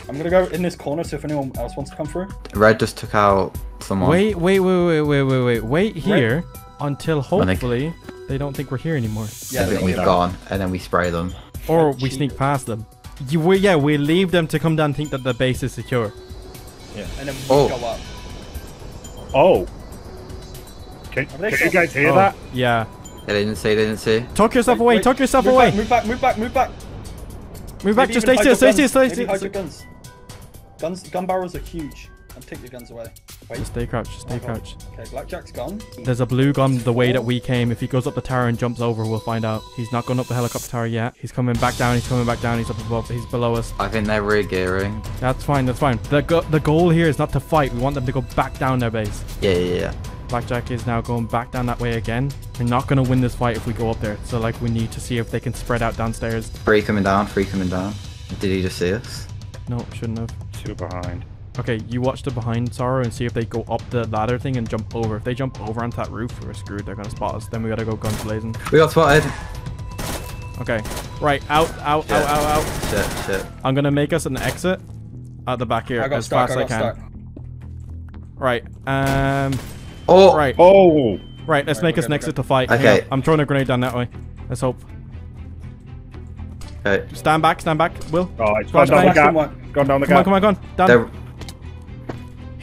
[SPEAKER 2] I'm gonna go in this corner, so if anyone else wants to come through.
[SPEAKER 3] Red just took out someone.
[SPEAKER 1] Wait, wait, wait, wait, wait, wait, wait. Wait here until
[SPEAKER 3] When they-
[SPEAKER 1] hopefully they don't think we're here anymore,
[SPEAKER 2] Yeah,
[SPEAKER 3] I
[SPEAKER 2] they
[SPEAKER 3] think we've gone, and then we spray them.
[SPEAKER 1] or we sneak past them. You, we, yeah, we leave them to come down and think that the base is secure. Yeah.
[SPEAKER 2] And then we
[SPEAKER 3] Oh.
[SPEAKER 2] go up.
[SPEAKER 4] Oh. Can, can you guys hear
[SPEAKER 1] Oh,
[SPEAKER 4] that?
[SPEAKER 1] Yeah.
[SPEAKER 3] Yeah, they didn't see, they didn't see.
[SPEAKER 1] Tuck yourself
[SPEAKER 2] Wait,
[SPEAKER 1] away.
[SPEAKER 2] wait,
[SPEAKER 1] Tuck yourself
[SPEAKER 2] move
[SPEAKER 1] away.
[SPEAKER 2] Back, move back, move back, move back.
[SPEAKER 1] Move back.
[SPEAKER 2] Maybe
[SPEAKER 1] Just stay still. Stay still. Stay
[SPEAKER 2] Maybe hide your
[SPEAKER 1] still.
[SPEAKER 2] guns. Guns, gun barrels are huge. And take your guns away. Wait.
[SPEAKER 1] Just stay crouched. Just stay
[SPEAKER 2] Okay.
[SPEAKER 1] crouched.
[SPEAKER 2] Okay, Blackjack's gone.
[SPEAKER 1] There's a blue gun the way that we oh. came. If he goes up the tower and jumps over, we'll find out. He's not going up the helicopter tower yet. He's coming back down. He's coming back down. He's up above. He's below us.
[SPEAKER 3] I think they're rear-gearing.
[SPEAKER 1] That's fine. That's fine. The go- the goal here is not to fight. We want them to go back down their base.
[SPEAKER 3] Yeah, yeah, yeah.
[SPEAKER 1] Blackjack is now going back down that way again. We're not going to win this fight if we go up there. So like we need to see if they can spread out downstairs.
[SPEAKER 3] Free coming down, free coming down. Did he just see us?
[SPEAKER 1] No, shouldn't have.
[SPEAKER 4] two behind.
[SPEAKER 1] Okay, you watch the behind Sorrow and see if they go up the ladder thing and jump over. If they jump over onto that roof, we're screwed. They're gonna spot us. Then we gotta go guns blazing.
[SPEAKER 3] We got spotted.
[SPEAKER 1] Okay. Right, out, out,
[SPEAKER 3] Yeah.
[SPEAKER 1] out, out, out.
[SPEAKER 3] Shit, shit.
[SPEAKER 1] I'm gonna make us an exit at the back here as
[SPEAKER 2] stuck.
[SPEAKER 1] fast as
[SPEAKER 2] got
[SPEAKER 1] I can.
[SPEAKER 2] stuck.
[SPEAKER 1] Right. Um.
[SPEAKER 3] Oh,
[SPEAKER 1] Right.
[SPEAKER 4] Oh!
[SPEAKER 1] Right. Let's
[SPEAKER 2] Right,
[SPEAKER 1] make us an exit to fight.
[SPEAKER 3] Okay.
[SPEAKER 1] Hang I'm throwing a grenade down that way. Let's hope.
[SPEAKER 3] Okay.
[SPEAKER 1] Stand back. Stand back. Will.
[SPEAKER 4] Oh, it's
[SPEAKER 1] Flash
[SPEAKER 4] gone down the
[SPEAKER 2] back.
[SPEAKER 4] gap.
[SPEAKER 2] Someone.
[SPEAKER 4] Gone down the
[SPEAKER 1] Come on. Come on. Come on. Down.
[SPEAKER 3] They're,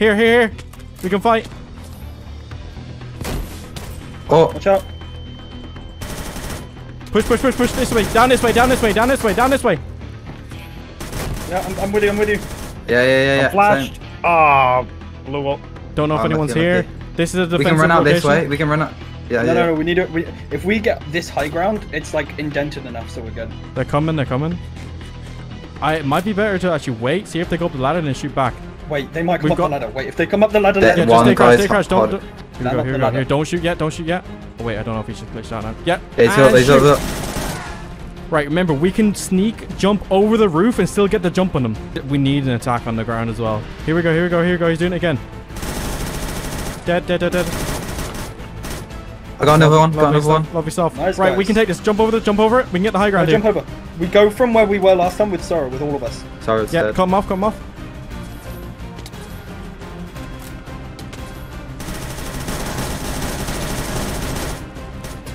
[SPEAKER 1] Here. Here. Here. We can fight.
[SPEAKER 3] oh,
[SPEAKER 2] Watch out.
[SPEAKER 1] Push. Push. Push. Push. This way. Down this way. Down this way. Down this way. Down this way.
[SPEAKER 2] Yeah, I'm, I'm with you. I'm with you.
[SPEAKER 3] yeah, yeah, yeah, yeah.
[SPEAKER 4] I'm flashed.
[SPEAKER 3] same.
[SPEAKER 4] Ah, blew up.
[SPEAKER 1] Don't know if
[SPEAKER 3] Oh,
[SPEAKER 1] anyone's
[SPEAKER 3] lucky,
[SPEAKER 1] here.
[SPEAKER 3] lucky.
[SPEAKER 1] This is a defensive
[SPEAKER 3] We can run out this way. We can run out. Yeah,
[SPEAKER 2] No,
[SPEAKER 3] yeah.
[SPEAKER 2] no, no. We need to. We, if we get this high ground, it's like indented enough, so we're good.
[SPEAKER 1] They're coming. They're coming. I. It might be better to actually wait. See if they go up the ladder and then shoot back.
[SPEAKER 2] Wait, they might come
[SPEAKER 1] We've
[SPEAKER 2] up
[SPEAKER 1] got-
[SPEAKER 2] the ladder. Wait, if they come up the ladder,
[SPEAKER 3] That
[SPEAKER 2] let
[SPEAKER 1] Yeah,
[SPEAKER 2] them-
[SPEAKER 1] just
[SPEAKER 3] one
[SPEAKER 1] stay crouch,
[SPEAKER 3] guy's
[SPEAKER 1] stay crouch. Don't.
[SPEAKER 3] hot.
[SPEAKER 1] don't- Here we go. Here we go. Here. Don't shoot yet. Don't shoot yet. Oh wait, I don't know if he should glitch that now. Yeah.
[SPEAKER 3] Yeah, he's up,
[SPEAKER 1] and
[SPEAKER 3] he's up,
[SPEAKER 1] shoot. Right, remember, we can sneak, jump over the roof, and still get the jump on them. We need an attack on the ground as well. Here we go, here we go, here we go. He's doing it again. Dead, dead, dead, dead.
[SPEAKER 3] I got another one.
[SPEAKER 1] Lovely
[SPEAKER 3] Got another
[SPEAKER 1] stuff,
[SPEAKER 3] one.
[SPEAKER 1] Lovely stuff.
[SPEAKER 2] Nice,
[SPEAKER 1] right, we can take this. Jump over the, jump over it. We can get the high
[SPEAKER 2] Now
[SPEAKER 1] ground
[SPEAKER 2] jump
[SPEAKER 1] here.
[SPEAKER 2] over. We go from where we were last time with Sorrow, with all of us.
[SPEAKER 3] Sorry, it's
[SPEAKER 1] Yeah,
[SPEAKER 3] dead.
[SPEAKER 1] cut him off, cut him off.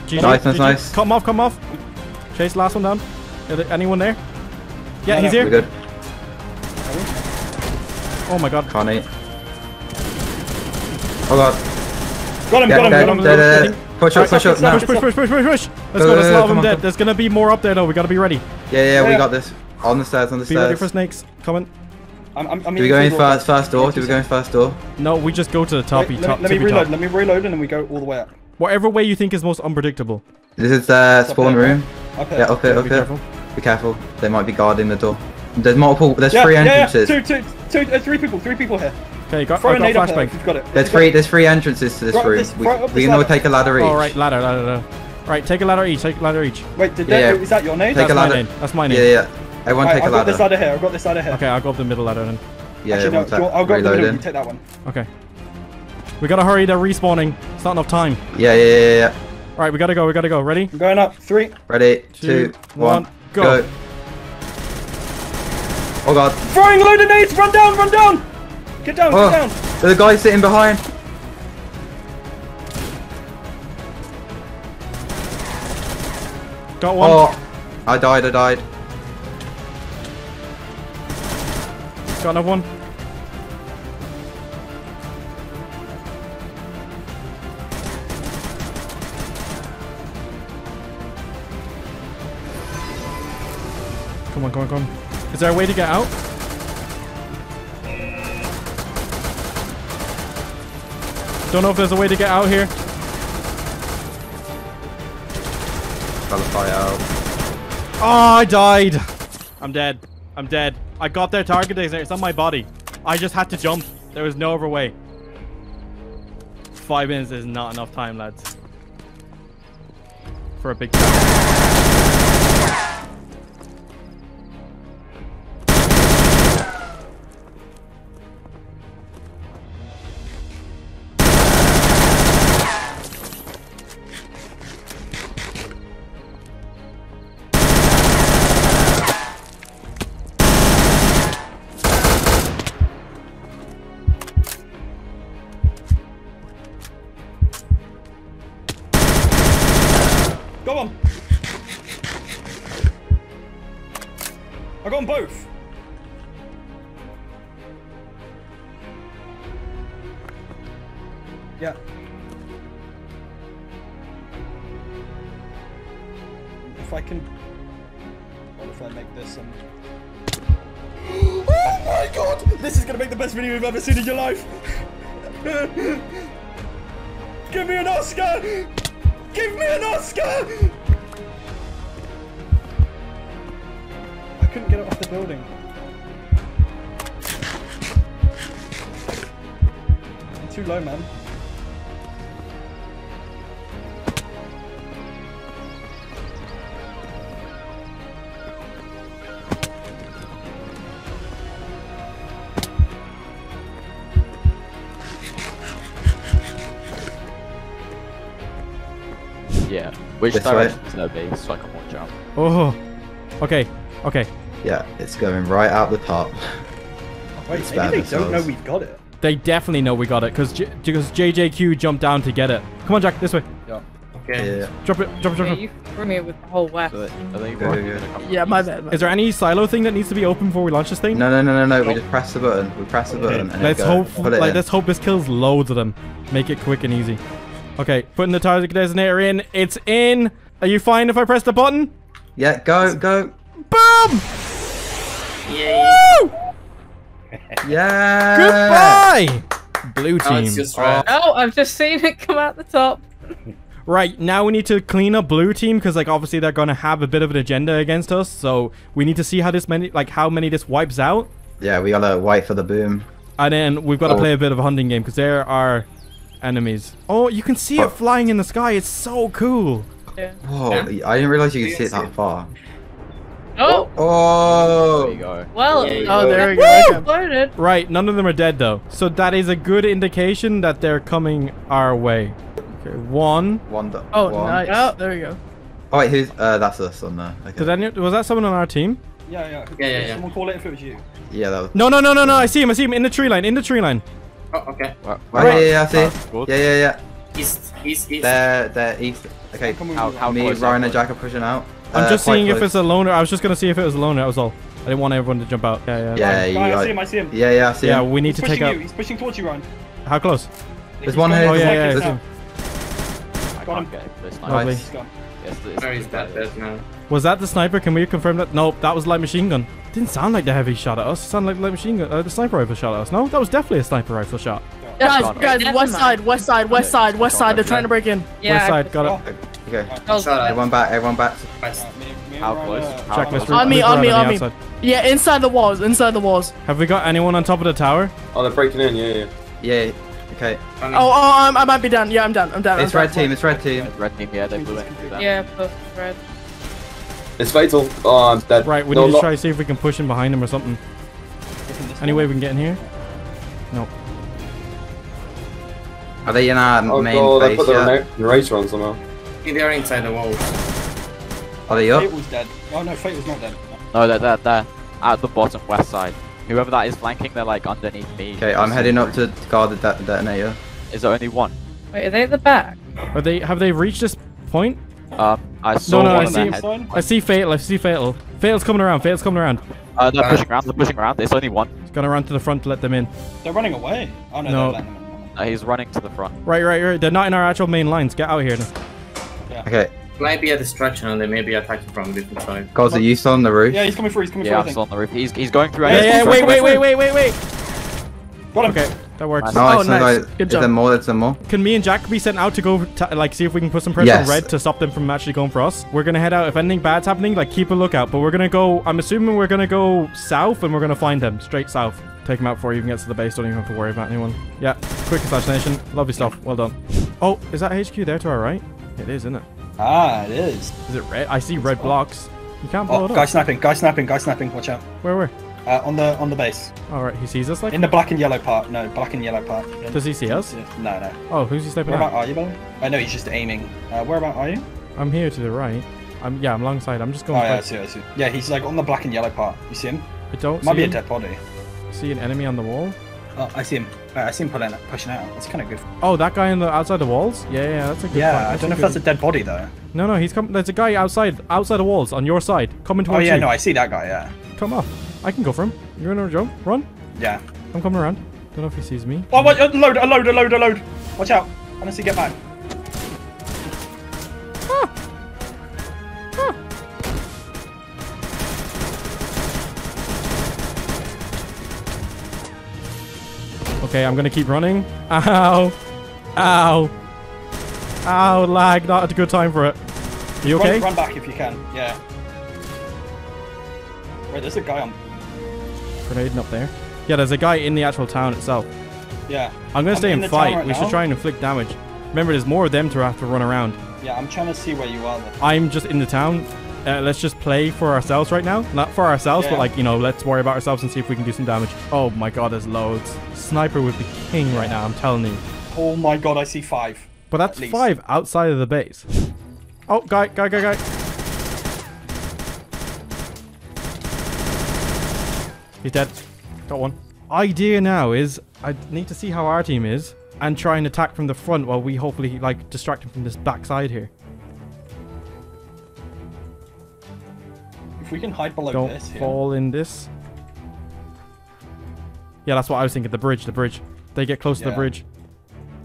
[SPEAKER 1] GG,
[SPEAKER 3] Nice, nice,
[SPEAKER 1] GG.
[SPEAKER 3] nice.
[SPEAKER 1] Cut him off, cut him off. Chase the last one down. Are there anyone there? Yeah,
[SPEAKER 2] No,
[SPEAKER 1] he's
[SPEAKER 2] no,
[SPEAKER 3] We
[SPEAKER 1] here.
[SPEAKER 3] good.
[SPEAKER 1] Oh my god.
[SPEAKER 3] Can't eat. Oh god.
[SPEAKER 2] Got him,
[SPEAKER 3] Yeah,
[SPEAKER 2] got him,
[SPEAKER 3] dead,
[SPEAKER 2] got him.
[SPEAKER 3] dead, dead, dead. Push up, push up now.
[SPEAKER 1] Push, push, push, push, push, push. Let's
[SPEAKER 3] Go,
[SPEAKER 1] go,
[SPEAKER 3] go,
[SPEAKER 1] there's a
[SPEAKER 3] go,
[SPEAKER 1] lot of them
[SPEAKER 3] on,
[SPEAKER 1] dead.
[SPEAKER 3] come-
[SPEAKER 1] There's gonna be more up there though. We gotta be ready.
[SPEAKER 3] Yeah, yeah, we
[SPEAKER 2] Yeah.
[SPEAKER 3] got this. On the stairs, on the
[SPEAKER 1] Be ready
[SPEAKER 3] stairs.
[SPEAKER 1] for snakes. Coming.
[SPEAKER 2] I'm, I'm, I'm
[SPEAKER 3] Do we go in
[SPEAKER 2] eating
[SPEAKER 3] first, first door? Do we go in first door?
[SPEAKER 1] No, we just go to the toppy
[SPEAKER 2] Wait,
[SPEAKER 1] top.
[SPEAKER 2] let, me, let me reload.
[SPEAKER 1] top.
[SPEAKER 2] Let me reload, and then we go all the way up.
[SPEAKER 1] Whatever way you think is most unpredictable.
[SPEAKER 3] This is the
[SPEAKER 2] It's up
[SPEAKER 3] spawn
[SPEAKER 2] there,
[SPEAKER 3] room.
[SPEAKER 2] Up here.
[SPEAKER 3] Yeah, up here, up
[SPEAKER 1] be
[SPEAKER 3] here.
[SPEAKER 1] careful.
[SPEAKER 3] Be careful. They might be guarding the door. There's multiple. There's
[SPEAKER 2] Yeah,
[SPEAKER 3] three
[SPEAKER 2] yeah, yeah. Two, two, two, uh, three people, three people here.
[SPEAKER 1] Okay, got,
[SPEAKER 2] Throw
[SPEAKER 1] I
[SPEAKER 2] a
[SPEAKER 1] got
[SPEAKER 2] nade up there
[SPEAKER 1] flashbang.
[SPEAKER 2] you've got it.
[SPEAKER 3] There's three. There's three entrances to this
[SPEAKER 2] Throw
[SPEAKER 3] room.
[SPEAKER 2] this-
[SPEAKER 3] we
[SPEAKER 2] throw
[SPEAKER 3] we
[SPEAKER 2] this
[SPEAKER 3] can all take a ladder each.
[SPEAKER 1] All right, ladder, ladder, ladder. Right, take a ladder each. Take a ladder each.
[SPEAKER 2] Wait, did
[SPEAKER 3] Yeah,
[SPEAKER 2] that,
[SPEAKER 3] yeah.
[SPEAKER 2] is that your name?
[SPEAKER 3] Take
[SPEAKER 1] That's
[SPEAKER 3] a
[SPEAKER 1] my
[SPEAKER 3] ladder.
[SPEAKER 1] name. That's my name.
[SPEAKER 3] Yeah, yeah. Everyone
[SPEAKER 2] Right,
[SPEAKER 3] take a
[SPEAKER 2] I've got this
[SPEAKER 3] ladder.
[SPEAKER 2] ladder here. I've got this ladder here.
[SPEAKER 1] Okay, I'll go up the middle ladder then.
[SPEAKER 3] Yeah,
[SPEAKER 2] Actually, no,
[SPEAKER 3] everyone
[SPEAKER 2] do you want- I'll go up the middle. You take that one.
[SPEAKER 1] Okay. We gotta hurry. They're respawning. It's not enough time.
[SPEAKER 3] Yeah, yeah, yeah, yeah.
[SPEAKER 1] All right, we gotta go. We gotta go. Ready?
[SPEAKER 2] I'm going up. Three.
[SPEAKER 3] Ready,
[SPEAKER 1] Two,
[SPEAKER 3] two, one,
[SPEAKER 1] one, go.
[SPEAKER 3] go. Oh god.
[SPEAKER 2] Throwing loaded nades. Run down. Run down. Get down.
[SPEAKER 3] Oh,
[SPEAKER 2] Get down.
[SPEAKER 3] there's a guy sitting behind.
[SPEAKER 1] Got one.
[SPEAKER 3] Oh, I died. I died.
[SPEAKER 1] Got another one. Come on, come on, come on. Is there a way to get out? Don't know if there's a way to get out here.
[SPEAKER 3] Got the fire out.
[SPEAKER 1] Oh, I died. I'm dead. I'm dead. I got their target designator. It's on my body. I just had to jump. There was no other way. Five minutes is not enough time, lads. For a big
[SPEAKER 2] ever seen in your life! Give me an Oscar! Give me an Oscar! I couldn't get it off the building. I'm too low, man.
[SPEAKER 5] Which
[SPEAKER 3] This way.
[SPEAKER 5] direction is their base so I can watch out?
[SPEAKER 1] Oh. Okay. Okay.
[SPEAKER 3] Yeah, it's going right out the top.
[SPEAKER 2] Wait,
[SPEAKER 3] It's
[SPEAKER 2] maybe they don't know we've got it.
[SPEAKER 1] They definitely know we got it because because JJQ jumped down to get it. Come on, Jack, this way.
[SPEAKER 6] Okay.
[SPEAKER 3] Yeah.
[SPEAKER 1] Drop it. Drop it. Drop
[SPEAKER 7] Yeah,
[SPEAKER 1] it.
[SPEAKER 7] you threw me with the whole west.
[SPEAKER 5] So they, are they
[SPEAKER 3] Go,
[SPEAKER 5] running
[SPEAKER 3] go,
[SPEAKER 5] to
[SPEAKER 3] go.
[SPEAKER 5] come
[SPEAKER 8] Yeah, my bad.
[SPEAKER 1] Is there any silo thing that needs to be open before we launch this thing?
[SPEAKER 3] No, no, no, no, no. We just press the button. We press the button. And
[SPEAKER 1] Let's hope. Like,
[SPEAKER 3] in.
[SPEAKER 1] let's hope this kills loads of them. Make it quick and easy. Okay, putting the target designator in. It's in. Are you fine if I press the button?
[SPEAKER 3] Yeah, go, go.
[SPEAKER 1] Boom!
[SPEAKER 6] Yay.
[SPEAKER 1] Woo!
[SPEAKER 3] Yeah.
[SPEAKER 1] Goodbye. Blue team.
[SPEAKER 6] it's just red.
[SPEAKER 7] Oh. oh, I've just seen it come out the top.
[SPEAKER 1] Right now we need to clean up blue team because like obviously they're gonna have a bit of an agenda against us. So we need to see how this many like how many this wipes out,
[SPEAKER 3] Yeah, we gotta wait for the boom.
[SPEAKER 1] and then we've got to
[SPEAKER 3] Oh.
[SPEAKER 1] play a bit of a hunting game because there are enemies. Oh, you can see it flying in the sky. It's so cool.
[SPEAKER 7] Yeah.
[SPEAKER 3] Whoa, I didn't realize you could see it
[SPEAKER 6] Yeah.
[SPEAKER 3] that far.
[SPEAKER 7] Oh,
[SPEAKER 5] There
[SPEAKER 3] Oh.
[SPEAKER 5] you go.
[SPEAKER 7] well.
[SPEAKER 6] Yeah, you
[SPEAKER 8] Oh,
[SPEAKER 6] go.
[SPEAKER 8] there we go.
[SPEAKER 7] Woo!
[SPEAKER 1] Right, none of them are dead though. So that is a good indication that they're coming our way. Okay, one.
[SPEAKER 3] One. do-
[SPEAKER 8] Oh,
[SPEAKER 3] one.
[SPEAKER 8] nice.
[SPEAKER 7] Oh.
[SPEAKER 8] There we go.
[SPEAKER 3] Oh wait, who's? Uh, that's us on there. Okay.
[SPEAKER 1] Did any, was that someone on our team?
[SPEAKER 2] Yeah, yeah.
[SPEAKER 6] Yeah, yeah, yeah.
[SPEAKER 2] Someone call it if it was you.
[SPEAKER 3] Yeah, that was.
[SPEAKER 1] No, no, no, no, no. I see him. I see him in the tree line. In the tree line.
[SPEAKER 6] Oh, okay.
[SPEAKER 5] Where,
[SPEAKER 3] Oh, yeah, yeah, yeah, I see.
[SPEAKER 5] That's.
[SPEAKER 3] Yeah, yeah, yeah.
[SPEAKER 6] East, east, east.
[SPEAKER 3] They're they're east. Okay.
[SPEAKER 5] How- how
[SPEAKER 3] Me,
[SPEAKER 5] close are
[SPEAKER 3] Ryan, and Jack are pushing out.
[SPEAKER 1] I'm
[SPEAKER 3] Uh,
[SPEAKER 1] just
[SPEAKER 3] quite
[SPEAKER 1] seeing if it's a loner. I was just gonna see if it was a loner. That was all. I didn't want everyone to jump out. Yeah, yeah.
[SPEAKER 3] Yeah, you.
[SPEAKER 2] Guy, I see him, I see him.
[SPEAKER 3] Yeah, yeah, I see
[SPEAKER 1] Yeah,
[SPEAKER 3] him.
[SPEAKER 1] Yeah, we need
[SPEAKER 2] He's
[SPEAKER 1] to take out.
[SPEAKER 2] you. He's pushing towards you, Ryan.
[SPEAKER 1] How close?
[SPEAKER 3] There's one here.
[SPEAKER 1] Oh
[SPEAKER 2] this
[SPEAKER 1] yeah,
[SPEAKER 2] way,
[SPEAKER 1] yeah.
[SPEAKER 2] he's
[SPEAKER 1] I
[SPEAKER 2] gone.
[SPEAKER 1] him.
[SPEAKER 5] I
[SPEAKER 2] Got him.
[SPEAKER 5] can't get it for this
[SPEAKER 3] Nice.
[SPEAKER 5] night.
[SPEAKER 2] He's gone.
[SPEAKER 5] Yes, it's
[SPEAKER 6] Where is that dead now?
[SPEAKER 1] Was that the sniper? Can we confirm that? Nope, that was light machine gun. Didn't sound like the heavy shot at us. It sounded like light machine gun. Uh, the sniper rifle shot at us. No, that was definitely a sniper rifle shot.
[SPEAKER 8] Guys,
[SPEAKER 5] Gone.
[SPEAKER 8] guys, west side, west side, west side, west side. They're trying to break in.
[SPEAKER 7] Yeah.
[SPEAKER 1] West side, got it.
[SPEAKER 3] Okay.
[SPEAKER 6] Shot.
[SPEAKER 3] Everyone back. Everyone back.
[SPEAKER 6] West.
[SPEAKER 2] Alright, me- me
[SPEAKER 5] How close? How
[SPEAKER 1] Jack,
[SPEAKER 5] close?
[SPEAKER 1] let's
[SPEAKER 8] On me, on me, on me. Yeah, inside the walls, inside the walls.
[SPEAKER 1] Have we got anyone on top of the tower?
[SPEAKER 9] Oh, they're breaking in, yeah, yeah.
[SPEAKER 3] Yeah. Okay.
[SPEAKER 8] Oh, oh, I'm, I might be done. Yeah, I'm done. I'm down.
[SPEAKER 3] It's
[SPEAKER 8] I'm
[SPEAKER 3] red
[SPEAKER 8] down.
[SPEAKER 3] team. It's red team.
[SPEAKER 5] Red team, yeah, they blew it.
[SPEAKER 7] Yeah, put red.
[SPEAKER 9] It's vital Oh, I'm.
[SPEAKER 1] Right, we
[SPEAKER 9] No,
[SPEAKER 1] need to try to see if we can push him behind him or something. Any way we can get in here? No.
[SPEAKER 3] Are they in our
[SPEAKER 9] Oh,
[SPEAKER 3] main
[SPEAKER 9] God, they
[SPEAKER 3] base
[SPEAKER 9] put their
[SPEAKER 3] yet?
[SPEAKER 9] na- narrator on somehow.
[SPEAKER 6] I think they're inside the walls.
[SPEAKER 3] Are they up?
[SPEAKER 2] Fate was dead. Oh no, Fate was not dead.
[SPEAKER 5] No, they're, they're, they're at the bottom west side. Whoever that is flanking, they're like underneath me.
[SPEAKER 3] Okay, I'm heading up to guard the de- detonator.
[SPEAKER 5] Is there only one?
[SPEAKER 7] Wait, are they at the back?
[SPEAKER 1] Are they? Have they reached this point?
[SPEAKER 5] Um, I saw
[SPEAKER 1] no,
[SPEAKER 5] one
[SPEAKER 1] I see
[SPEAKER 5] their
[SPEAKER 1] him.
[SPEAKER 5] heads.
[SPEAKER 2] Sign?
[SPEAKER 1] I see Fatal. I see Fatal. Fatal's coming around. Fatal's coming around.
[SPEAKER 5] Uh, they're pushing around, they're pushing around. It's only one.
[SPEAKER 1] He's gonna run to the front to let them in.
[SPEAKER 2] They're running away. Oh no,
[SPEAKER 1] No.
[SPEAKER 2] they're letting them in.
[SPEAKER 5] Uh, he's running to the front.
[SPEAKER 1] Right, right, right. They're not in our actual main lines. Get out here. Now.
[SPEAKER 3] Okay,
[SPEAKER 6] Might be a distraction and they may be attacking from a different side.
[SPEAKER 3] guys, are you still on the roof?
[SPEAKER 2] Yeah, he's coming through. He's coming
[SPEAKER 5] Yeah,
[SPEAKER 2] through. I
[SPEAKER 5] I'm
[SPEAKER 2] think.
[SPEAKER 5] still on the roof. He's, he's going through.
[SPEAKER 1] Yeah,
[SPEAKER 2] he's
[SPEAKER 1] yeah. Wait, wait, wait, wait, wait, wait.
[SPEAKER 2] Got him.
[SPEAKER 1] Okay, that works.
[SPEAKER 3] Nice,
[SPEAKER 8] Oh,
[SPEAKER 3] no,
[SPEAKER 8] nice.
[SPEAKER 3] guys.
[SPEAKER 8] Good
[SPEAKER 3] Is there
[SPEAKER 8] job.
[SPEAKER 3] more? Is there more?
[SPEAKER 1] Can me and Jack be sent out to go, ta like, see if we can put some pressure
[SPEAKER 3] Yes.
[SPEAKER 1] on Red to stop them from actually going for us? We're gonna head out. If anything bad's happening, like, keep a lookout. But we're gonna go. I'm assuming we're gonna go south, and we're gonna find them straight south. Take them out before you even get to the base. Don't even have to worry about anyone. Yeah, quick assassination. Lovely stuff. Well done. Oh, is that HQ there to our right? It is, isn't it?
[SPEAKER 2] Ah, it is.
[SPEAKER 1] Is it red? I see red blocks. You can't blow
[SPEAKER 2] Oh,
[SPEAKER 1] it
[SPEAKER 2] guy
[SPEAKER 1] up.
[SPEAKER 2] sniping. Guy sniping. Guy sniping. Watch out.
[SPEAKER 1] Where, where?
[SPEAKER 2] Uh, on the on the base.
[SPEAKER 1] All right, he sees us. Like,
[SPEAKER 2] In the black and yellow part. No, black and yellow part. In-
[SPEAKER 1] does he see us?
[SPEAKER 2] No, no.
[SPEAKER 1] Oh, who's he sniping
[SPEAKER 2] Where about
[SPEAKER 1] at?
[SPEAKER 2] are you, Billy? I know he's just aiming. Uh, where about are you?
[SPEAKER 1] I'm here to the right. I'm yeah. I'm alongside. I'm just going.
[SPEAKER 2] Oh yeah, I see, I see. Yeah, he's like on the black and yellow part. You see him?
[SPEAKER 1] I don't
[SPEAKER 2] Might
[SPEAKER 1] see
[SPEAKER 2] be a dead body.
[SPEAKER 1] See an enemy on the wall.
[SPEAKER 2] Oh, I see him. Uh, I see him pulling, pushing out. It's kind of good.
[SPEAKER 1] Oh, that guy in the outside the walls. Yeah, yeah, that's a good.
[SPEAKER 2] Yeah. I don't know if that's a dead body though.
[SPEAKER 1] No, no, he's coming. There's a guy outside, outside the walls on your side, coming towards you.
[SPEAKER 2] Oh yeah,
[SPEAKER 1] you.
[SPEAKER 2] no, I see that guy. Yeah,
[SPEAKER 1] Come off. I can go for him. You're in a jump. Run.
[SPEAKER 2] yeah.
[SPEAKER 1] I'm coming around. Don't know if he sees me.
[SPEAKER 2] Oh, what? A load! A load! A load! A load! Watch out! Honestly, get back. Ah! Ah!
[SPEAKER 1] Okay, I'm gonna keep running. Ow. Ow. Ow, lag. Not a good time for it. You okay?
[SPEAKER 2] Run, run back if you can. Yeah. Wait, there's a guy on.
[SPEAKER 1] Grenading up there. Yeah, there's a guy in the actual town itself.
[SPEAKER 2] Yeah.
[SPEAKER 1] I'm gonna
[SPEAKER 2] I'm
[SPEAKER 1] stay
[SPEAKER 2] in
[SPEAKER 1] and fight.
[SPEAKER 2] right
[SPEAKER 1] we should try and inflict damage. Remember, there's more of them to have to run around.
[SPEAKER 2] Yeah, I'm trying to see where you are. Though.
[SPEAKER 1] I'm just in the town. Uh, let's just play for ourselves right now. Not for ourselves,
[SPEAKER 2] Yeah,
[SPEAKER 1] but like, you know, let's worry about ourselves and see if we can do some damage. Oh my god, there's loads. Sniper would be king right now, I'm telling you.
[SPEAKER 2] Oh my god, I see five.
[SPEAKER 1] But that's five outside of the base. Oh, guy, guy, guy, guy. He's dead. Got one. Idea now is I need to see how our team is and try and attack from the front while we hopefully like distract him from this backside here.
[SPEAKER 2] If we can hide below
[SPEAKER 1] Don't
[SPEAKER 2] this here.
[SPEAKER 1] fall in this. Yeah, that's what I was thinking. The bridge, the bridge. They get close to the bridge.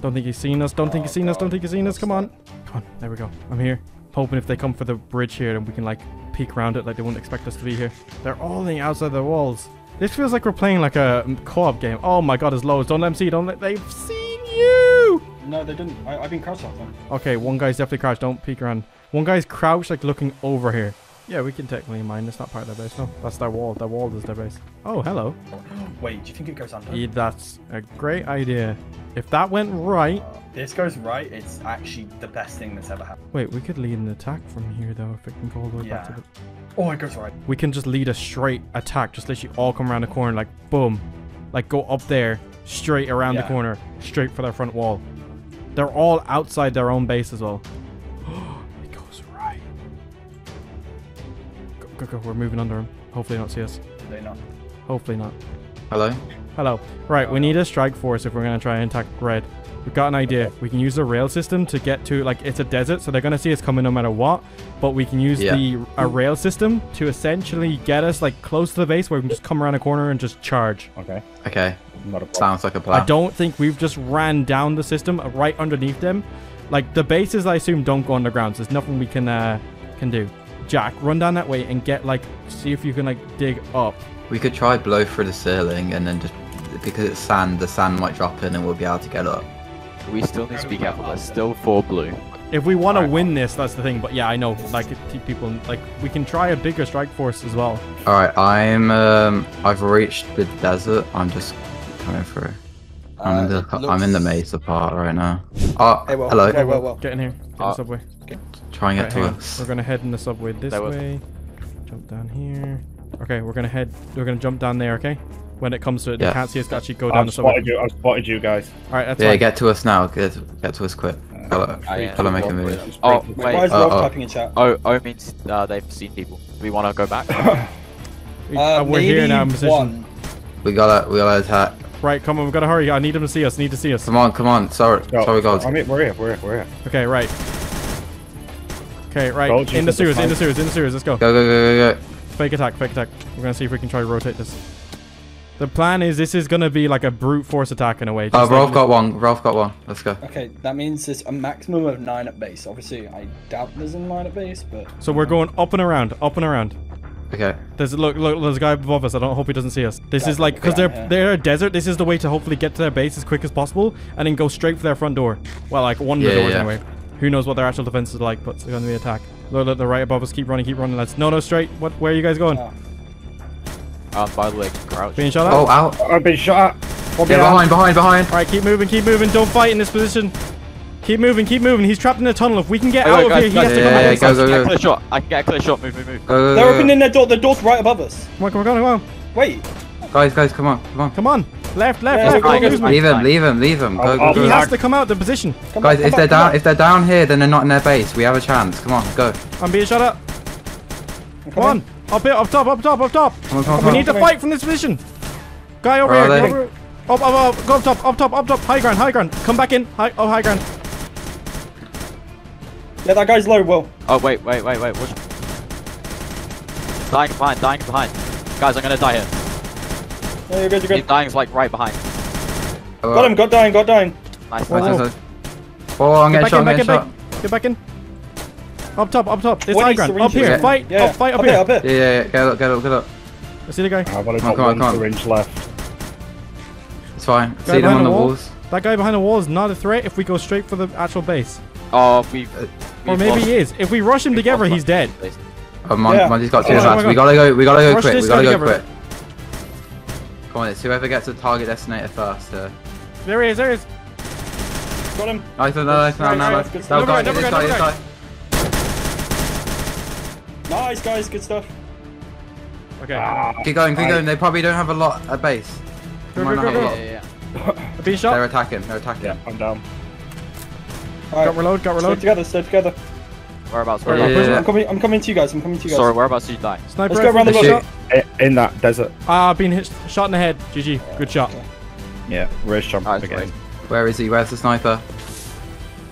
[SPEAKER 1] Don't think he's seen us. Don't think he's
[SPEAKER 2] Oh,
[SPEAKER 1] seen us. Oh,
[SPEAKER 2] Don't
[SPEAKER 1] think he's seen us. Come on. Come on. There we go. I'm here. Hoping if they come for the bridge here, then we can like peek around it like they wouldn't expect us to be here. They're all the outside the walls. This feels like we're playing like a co-op game. Oh my god, there's loads. Don't let them see. Don't let. They've seen you.
[SPEAKER 2] No, they didn't. I, I've been crouched them.
[SPEAKER 1] Okay, one guy's definitely crouched. Don't peek around. One guy's crouched, like looking over here. Yeah, we can technically mine. It's not part of their base. No, that's their wall. Their wall is their base. Oh, hello.
[SPEAKER 2] Wait, do you think it goes under?
[SPEAKER 1] Yeah, that's a great idea. If that went right,
[SPEAKER 2] This goes right. It's actually the best thing that's ever happened.
[SPEAKER 1] wait, we could lead an attack from here though. If it can go all the way back to the,
[SPEAKER 2] Oh, it goes right.
[SPEAKER 1] we can just lead a straight attack. Just literally all come around the corner, like boom, like go up there, straight around the corner, straight for their front wall. They're all outside their own base as well. it goes right. Go, go, go. We're moving under them. Hopefully, they don't see us.
[SPEAKER 2] They not?
[SPEAKER 1] Hopefully not.
[SPEAKER 3] Hello?
[SPEAKER 1] Hello. Right, we need a strike force if we're going to try and attack red. We've got an idea. We can use the rail system to get to, like, it's a desert, so they're going to see us coming no matter what. But we can use
[SPEAKER 3] Yeah.
[SPEAKER 1] the a rail system to essentially get us, like, close to the base where we can just come around a corner and just charge.
[SPEAKER 4] Okay.
[SPEAKER 3] Okay.
[SPEAKER 4] Not a.
[SPEAKER 3] Sounds like a plan.
[SPEAKER 1] I don't think we've just ran down the system uh, right underneath them. Like, the bases, I assume, don't go underground, so there's nothing we can, uh, can do. Jack, run down that way and get, like, see if you can, like, dig up.
[SPEAKER 3] We could try blow through the ceiling and then just because it's sand, the sand might drop in and we'll be able to get up.
[SPEAKER 5] We still need to be careful. There's still four blue.
[SPEAKER 1] If we want to win this, that's the thing. But yeah, I know. Like, people like we can try a bigger strike force as well.
[SPEAKER 3] All right, I'm um, I've reached the desert. I'm just coming through. I'm, in
[SPEAKER 2] Uh,
[SPEAKER 3] the,
[SPEAKER 2] it
[SPEAKER 3] I'm in the
[SPEAKER 2] looks-
[SPEAKER 3] maze part right now. Oh,
[SPEAKER 2] Hey, well,
[SPEAKER 3] hello.
[SPEAKER 2] hey, well, well.
[SPEAKER 1] Get in here. Get in the
[SPEAKER 5] Uh,
[SPEAKER 1] subway.
[SPEAKER 3] Try and
[SPEAKER 1] Right,
[SPEAKER 3] get
[SPEAKER 1] hang
[SPEAKER 3] to us.
[SPEAKER 1] We're gonna head in the subway this way. Jump down here. Okay, we're gonna head. We're gonna jump down there. Okay. When it comes to it, they can't see us actually go down
[SPEAKER 4] I've
[SPEAKER 1] the subway.
[SPEAKER 4] spotted you. I've spotted you guys.
[SPEAKER 1] All right, that's
[SPEAKER 3] Yeah,
[SPEAKER 1] fine.
[SPEAKER 3] get to us now. Get get to us quick. Hello,
[SPEAKER 5] I am.
[SPEAKER 3] hello, make a move.
[SPEAKER 5] Oh,
[SPEAKER 2] Wait,
[SPEAKER 5] wait.
[SPEAKER 2] why is
[SPEAKER 3] Uh,
[SPEAKER 2] Rob
[SPEAKER 3] uh.
[SPEAKER 2] typing in chat?
[SPEAKER 5] Oh, oh means uh, they've seen people. We want to go back?
[SPEAKER 1] We-
[SPEAKER 2] Uh,
[SPEAKER 1] uh, we're here now in position.
[SPEAKER 2] one.
[SPEAKER 3] We gotta we gotta attack.
[SPEAKER 1] Right, come on. We gotta hurry. I need them to see us. Need to see us.
[SPEAKER 3] Come on, come on. Sorry,
[SPEAKER 4] Yo,
[SPEAKER 3] sorry, guys.
[SPEAKER 4] I mean, we're here. We're here. We're here.
[SPEAKER 1] Okay, right. Okay, right.
[SPEAKER 4] Told
[SPEAKER 1] In the
[SPEAKER 4] that
[SPEAKER 1] sewers. In the
[SPEAKER 4] fight-
[SPEAKER 1] sewers. In the sewers. Let's go.
[SPEAKER 3] Go go go go go.
[SPEAKER 1] Fake attack, fake attack. We're gonna see if we can try to rotate this. The plan is this is gonna be like a brute force attack in a way.
[SPEAKER 3] Oh,
[SPEAKER 1] just like-
[SPEAKER 3] got one. Rolf got one. Let's go.
[SPEAKER 2] Okay, that means there's a maximum of nine at base. Obviously, I doubt there's a nine at base, but
[SPEAKER 1] So we're going up and around, up and around.
[SPEAKER 3] Okay.
[SPEAKER 1] There's look, look, there's a guy above us. I don't hope he doesn't see us. This is like because they're
[SPEAKER 2] yeah.
[SPEAKER 1] they're a desert. This is the way to hopefully get to their base as quick as possible and then go straight for their front door. Well, like one of the
[SPEAKER 3] Yeah,
[SPEAKER 1] doors
[SPEAKER 3] yeah.
[SPEAKER 1] anyway. Who knows what their actual defense is like, but it's gonna be attack. Look, look, they're right above us. Keep running, keep running. Let's no, no, straight. What? Where are you guys going?
[SPEAKER 2] Ah.
[SPEAKER 5] Um, by the way, crouch.
[SPEAKER 1] Being shot at.
[SPEAKER 3] Oh, out.
[SPEAKER 4] I've been shot at. One
[SPEAKER 3] Yeah,
[SPEAKER 4] behind.
[SPEAKER 3] behind, behind, behind.
[SPEAKER 1] All right, keep moving, keep moving. Don't fight in this position. Keep moving, keep moving. He's trapped in a tunnel. If we can get
[SPEAKER 5] Wait,
[SPEAKER 1] out
[SPEAKER 5] wait,
[SPEAKER 1] of
[SPEAKER 5] guys,
[SPEAKER 1] here, he
[SPEAKER 5] guys,
[SPEAKER 1] has to
[SPEAKER 3] yeah,
[SPEAKER 1] come
[SPEAKER 3] yeah,
[SPEAKER 1] back.
[SPEAKER 3] go,
[SPEAKER 1] inside.
[SPEAKER 3] go,
[SPEAKER 5] Get a clear shot. I can get a clear shot. Move, move, move.
[SPEAKER 3] Go, go,
[SPEAKER 2] they're
[SPEAKER 3] go,
[SPEAKER 2] opening their door. The door's right above us.
[SPEAKER 1] Come on, come on, come on.
[SPEAKER 2] Wait.
[SPEAKER 3] Guys, guys, come on, come on.
[SPEAKER 1] Come on. Left, left,
[SPEAKER 2] Yeah,
[SPEAKER 1] left.
[SPEAKER 2] it's
[SPEAKER 1] Don't
[SPEAKER 2] fine,
[SPEAKER 1] lose
[SPEAKER 2] it's
[SPEAKER 1] me.
[SPEAKER 3] Leave him, leave him, leave him. Go,
[SPEAKER 4] I'll-
[SPEAKER 3] go,
[SPEAKER 1] He has to come out the position.
[SPEAKER 2] come
[SPEAKER 3] Guys,
[SPEAKER 2] on,
[SPEAKER 3] if they're down,
[SPEAKER 2] back.
[SPEAKER 3] if they're down here, then they're not in their base. We have a chance. Come on, go.
[SPEAKER 1] I'm being shot at. Come on. Up here, up top, up top, up top.
[SPEAKER 3] Come on, come on,
[SPEAKER 1] We
[SPEAKER 3] come
[SPEAKER 1] need
[SPEAKER 3] on.
[SPEAKER 1] to fight from this position. Guy over
[SPEAKER 3] Where
[SPEAKER 1] here.
[SPEAKER 3] are
[SPEAKER 1] get
[SPEAKER 3] they?
[SPEAKER 1] over- Up, up, up. Go up top, up top, up top. High ground, high ground. Come back in. High, oh, high ground.
[SPEAKER 2] Yeah, that guy's low. Will.
[SPEAKER 5] Oh wait, wait, wait, wait. Which... Dying behind, dying behind. Guys, I'm gonna die here.
[SPEAKER 2] Yeah, you're good. You're
[SPEAKER 5] He's
[SPEAKER 2] good.
[SPEAKER 5] dying's like right behind.
[SPEAKER 2] Got him. Got dying. Got dying.
[SPEAKER 5] Nice,
[SPEAKER 1] Whoa,
[SPEAKER 5] nice.
[SPEAKER 3] Nice, nice, nice. Oh, I'm
[SPEAKER 1] Get
[SPEAKER 3] getting
[SPEAKER 1] back
[SPEAKER 3] shot,
[SPEAKER 1] in,
[SPEAKER 3] I'm
[SPEAKER 1] back in,
[SPEAKER 3] getting
[SPEAKER 1] back.
[SPEAKER 3] shot.
[SPEAKER 1] Get back in. Up top, up top. This high ground. Up here.
[SPEAKER 2] using?
[SPEAKER 1] Fight.
[SPEAKER 2] Yeah,
[SPEAKER 1] Up, fight up,
[SPEAKER 2] up
[SPEAKER 1] here.
[SPEAKER 2] here. Up here.
[SPEAKER 3] Yeah, yeah, yeah. Get up, get up, get up.
[SPEAKER 1] I see the guy.
[SPEAKER 4] I've only
[SPEAKER 3] Come
[SPEAKER 4] got
[SPEAKER 3] on,
[SPEAKER 4] one
[SPEAKER 3] on.
[SPEAKER 4] syringe left.
[SPEAKER 3] It's fine.
[SPEAKER 1] Guy
[SPEAKER 3] See them on the
[SPEAKER 1] wall.
[SPEAKER 3] walls.
[SPEAKER 1] That guy behind the wall is not a threat if we go straight for the actual base.
[SPEAKER 5] Oh, we've.
[SPEAKER 1] Or maybe
[SPEAKER 5] lost-
[SPEAKER 1] he is. If we rush him
[SPEAKER 5] we've
[SPEAKER 1] together, he's dead.
[SPEAKER 5] place.
[SPEAKER 3] Oh, Mon-
[SPEAKER 2] Yeah.
[SPEAKER 3] Monty's got two
[SPEAKER 1] Oh my
[SPEAKER 3] attacks. We gotta go. We gotta go
[SPEAKER 1] Rush
[SPEAKER 3] quick. We gotta go quick. Come on, it's whoever gets the target designator first. Uh,
[SPEAKER 1] There he is. There he is.
[SPEAKER 2] Got him.
[SPEAKER 3] nice, no, nice, no,
[SPEAKER 2] Right,
[SPEAKER 3] no,
[SPEAKER 2] right,
[SPEAKER 3] no.
[SPEAKER 2] good
[SPEAKER 3] guy,
[SPEAKER 1] Double guy,
[SPEAKER 3] guy,
[SPEAKER 1] double guy.
[SPEAKER 3] Guy.
[SPEAKER 2] Nice, guys. Good stuff.
[SPEAKER 1] Okay.
[SPEAKER 4] Ah,
[SPEAKER 3] Keep going, keep
[SPEAKER 4] I-
[SPEAKER 3] going. They probably don't have a lot at base.
[SPEAKER 1] Go,
[SPEAKER 3] They might
[SPEAKER 1] go,
[SPEAKER 3] not
[SPEAKER 1] go,
[SPEAKER 3] have a lot.
[SPEAKER 5] Yeah, yeah, yeah.
[SPEAKER 1] Being shot.
[SPEAKER 3] They're attacking. They're attacking.
[SPEAKER 4] yeah, I'm down.
[SPEAKER 2] All
[SPEAKER 1] Got reload. Got
[SPEAKER 2] Stay
[SPEAKER 1] reload.
[SPEAKER 2] together. Stay together.
[SPEAKER 5] Whereabouts?
[SPEAKER 1] Sorry,
[SPEAKER 5] Whereabouts?
[SPEAKER 3] Yeah.
[SPEAKER 2] I'm coming. I'm coming to you guys. I'm coming to you guys.
[SPEAKER 5] Sorry, whereabouts did you die?
[SPEAKER 1] Sniper
[SPEAKER 2] Let's go around the
[SPEAKER 1] rifle shot.
[SPEAKER 4] In that desert.
[SPEAKER 1] Ah, been hit, shot in the head. GG. Good shot.
[SPEAKER 4] Yeah, where's jump
[SPEAKER 5] Alright,
[SPEAKER 4] again?
[SPEAKER 5] great.
[SPEAKER 3] Where is he? Where's the sniper?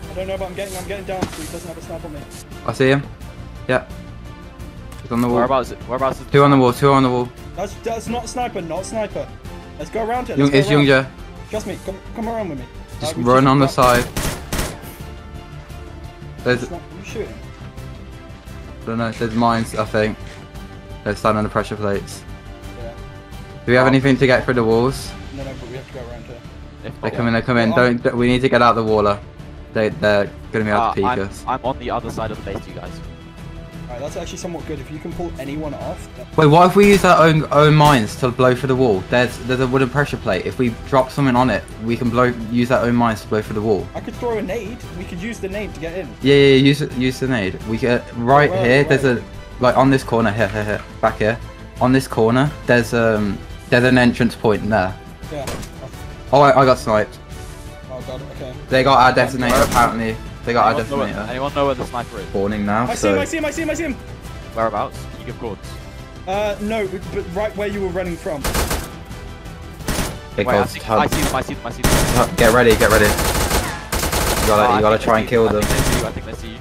[SPEAKER 2] I don't know, but I'm getting. I'm getting down. So he doesn't have a snipe on me.
[SPEAKER 3] I see him. Yeah. He's on the wall.
[SPEAKER 5] Whereabouts? Whereabouts? is-
[SPEAKER 3] Two on the wall. Two on the wall.
[SPEAKER 2] That's that's not sniper. Not sniper. Let's go around it.
[SPEAKER 3] Young, it's
[SPEAKER 2] go around.
[SPEAKER 3] Youngja.
[SPEAKER 2] Trust me. Come come around with me.
[SPEAKER 3] Just
[SPEAKER 2] Uh,
[SPEAKER 3] run
[SPEAKER 2] should-
[SPEAKER 3] on the side. There's,
[SPEAKER 2] it's not- You shooting?
[SPEAKER 3] I don't know, there's mines, I think. They're standing on the pressure plates.
[SPEAKER 2] Yeah.
[SPEAKER 3] Do we have anything to get through the walls?
[SPEAKER 2] No, no, but we have to go around here.
[SPEAKER 5] If
[SPEAKER 3] They're coming, they're coming.
[SPEAKER 2] Well,
[SPEAKER 3] Don't, we need to get out the waller. They, they're gonna be able
[SPEAKER 5] uh,
[SPEAKER 3] to peek
[SPEAKER 5] I'm,
[SPEAKER 3] us.
[SPEAKER 5] I'm on the other side of the base, you guys.
[SPEAKER 2] That's actually somewhat good. If you can pull anyone off,
[SPEAKER 3] Wait, what if we use our own own mines to blow through the wall? There's there's a wooden pressure plate. If we drop something on it, we can blow use our own mines to blow through the wall.
[SPEAKER 2] I could throw a nade. We could use the nade to get in.
[SPEAKER 3] Yeah, yeah, yeah use use the nade. We get right
[SPEAKER 2] Where-
[SPEAKER 3] here. There's a like on this corner here, here, here, back here. On this corner, there's um there's an entrance point there.
[SPEAKER 2] Yeah.
[SPEAKER 3] Oh, I, I got sniped.
[SPEAKER 2] Oh god. Okay.
[SPEAKER 3] They got our detonator apparently. They got our
[SPEAKER 5] Anyone know, where, anyone know where the sniper is?
[SPEAKER 3] Spawning now,
[SPEAKER 2] I see him. I see him. I see him. I see him.
[SPEAKER 5] Whereabouts? Can you give codes?
[SPEAKER 2] Uh, no, but, but right where you were running from.
[SPEAKER 3] big
[SPEAKER 5] Wait, I,
[SPEAKER 3] goals.
[SPEAKER 5] think, I see them, I see them, I see them.
[SPEAKER 3] Get ready, get ready. You gotta,
[SPEAKER 5] Oh,
[SPEAKER 3] you gotta try and
[SPEAKER 5] see you,
[SPEAKER 3] kill
[SPEAKER 5] I
[SPEAKER 3] them.
[SPEAKER 5] think they see you, I think they see you.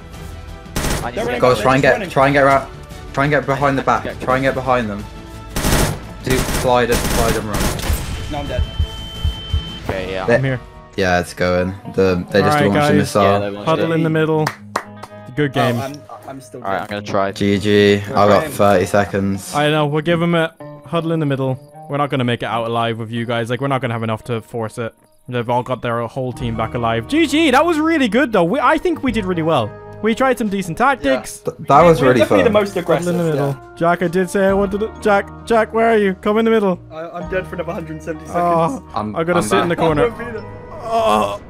[SPEAKER 5] I need to
[SPEAKER 3] Guys, try and get,
[SPEAKER 2] running.
[SPEAKER 3] try and get around, try and get behind the back.
[SPEAKER 5] Get-
[SPEAKER 3] Try and get behind them. Do slide and slide and run.
[SPEAKER 2] No, I'm dead.
[SPEAKER 5] Okay, yeah.
[SPEAKER 3] They-
[SPEAKER 1] I'm here.
[SPEAKER 3] Yeah, it's going. The they just
[SPEAKER 1] Alright,
[SPEAKER 3] launched a
[SPEAKER 1] guys.
[SPEAKER 3] missile.
[SPEAKER 5] Yeah, they launched
[SPEAKER 1] Huddle
[SPEAKER 5] it.
[SPEAKER 1] in the middle. Good oh, game.
[SPEAKER 2] Oh, I'm, I'm still
[SPEAKER 5] Alright, I'm gonna try.
[SPEAKER 3] GG. I got 30 seconds.
[SPEAKER 1] I know. We'll give him a huddle in the middle. We're not gonna make it out alive with you guys. Like we're not gonna have enough to force it. They've all got their whole team back alive. GG. That was really good though. We, I think we did really well. We tried some decent tactics.
[SPEAKER 3] Th- that was
[SPEAKER 2] We're
[SPEAKER 3] really
[SPEAKER 2] definitely the
[SPEAKER 3] fun.
[SPEAKER 2] most
[SPEAKER 1] Huddle
[SPEAKER 2] aggressive.
[SPEAKER 1] in the middle.
[SPEAKER 2] yeah.
[SPEAKER 1] Jack, I did say I wanted to. Jack, Jack, where are you? Come in the middle.
[SPEAKER 2] I, I'm dead for another 170 ah, seconds.
[SPEAKER 1] Oh,
[SPEAKER 3] I'm,
[SPEAKER 1] I'm gonna
[SPEAKER 3] I'm
[SPEAKER 1] sit in the corner. Oh.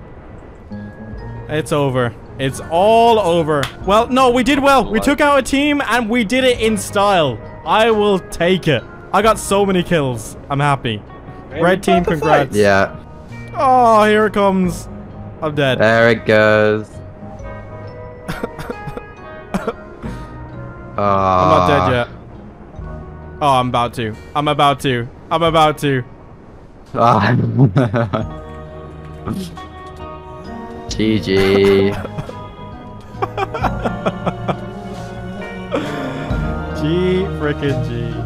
[SPEAKER 1] It's over. It's all over. Well, no, we did well. We took out a team and we did it in style. I will take it. I got so many kills. I'm happy. Red team, congrats.
[SPEAKER 3] Yeah,
[SPEAKER 1] Oh, here it comes. I'm dead.
[SPEAKER 3] there it goes.
[SPEAKER 1] I'm not dead
[SPEAKER 3] Ah.
[SPEAKER 1] yet. Oh, I'm about to. I'm about to. I'm about to.
[SPEAKER 3] GG.
[SPEAKER 1] G frickin' G.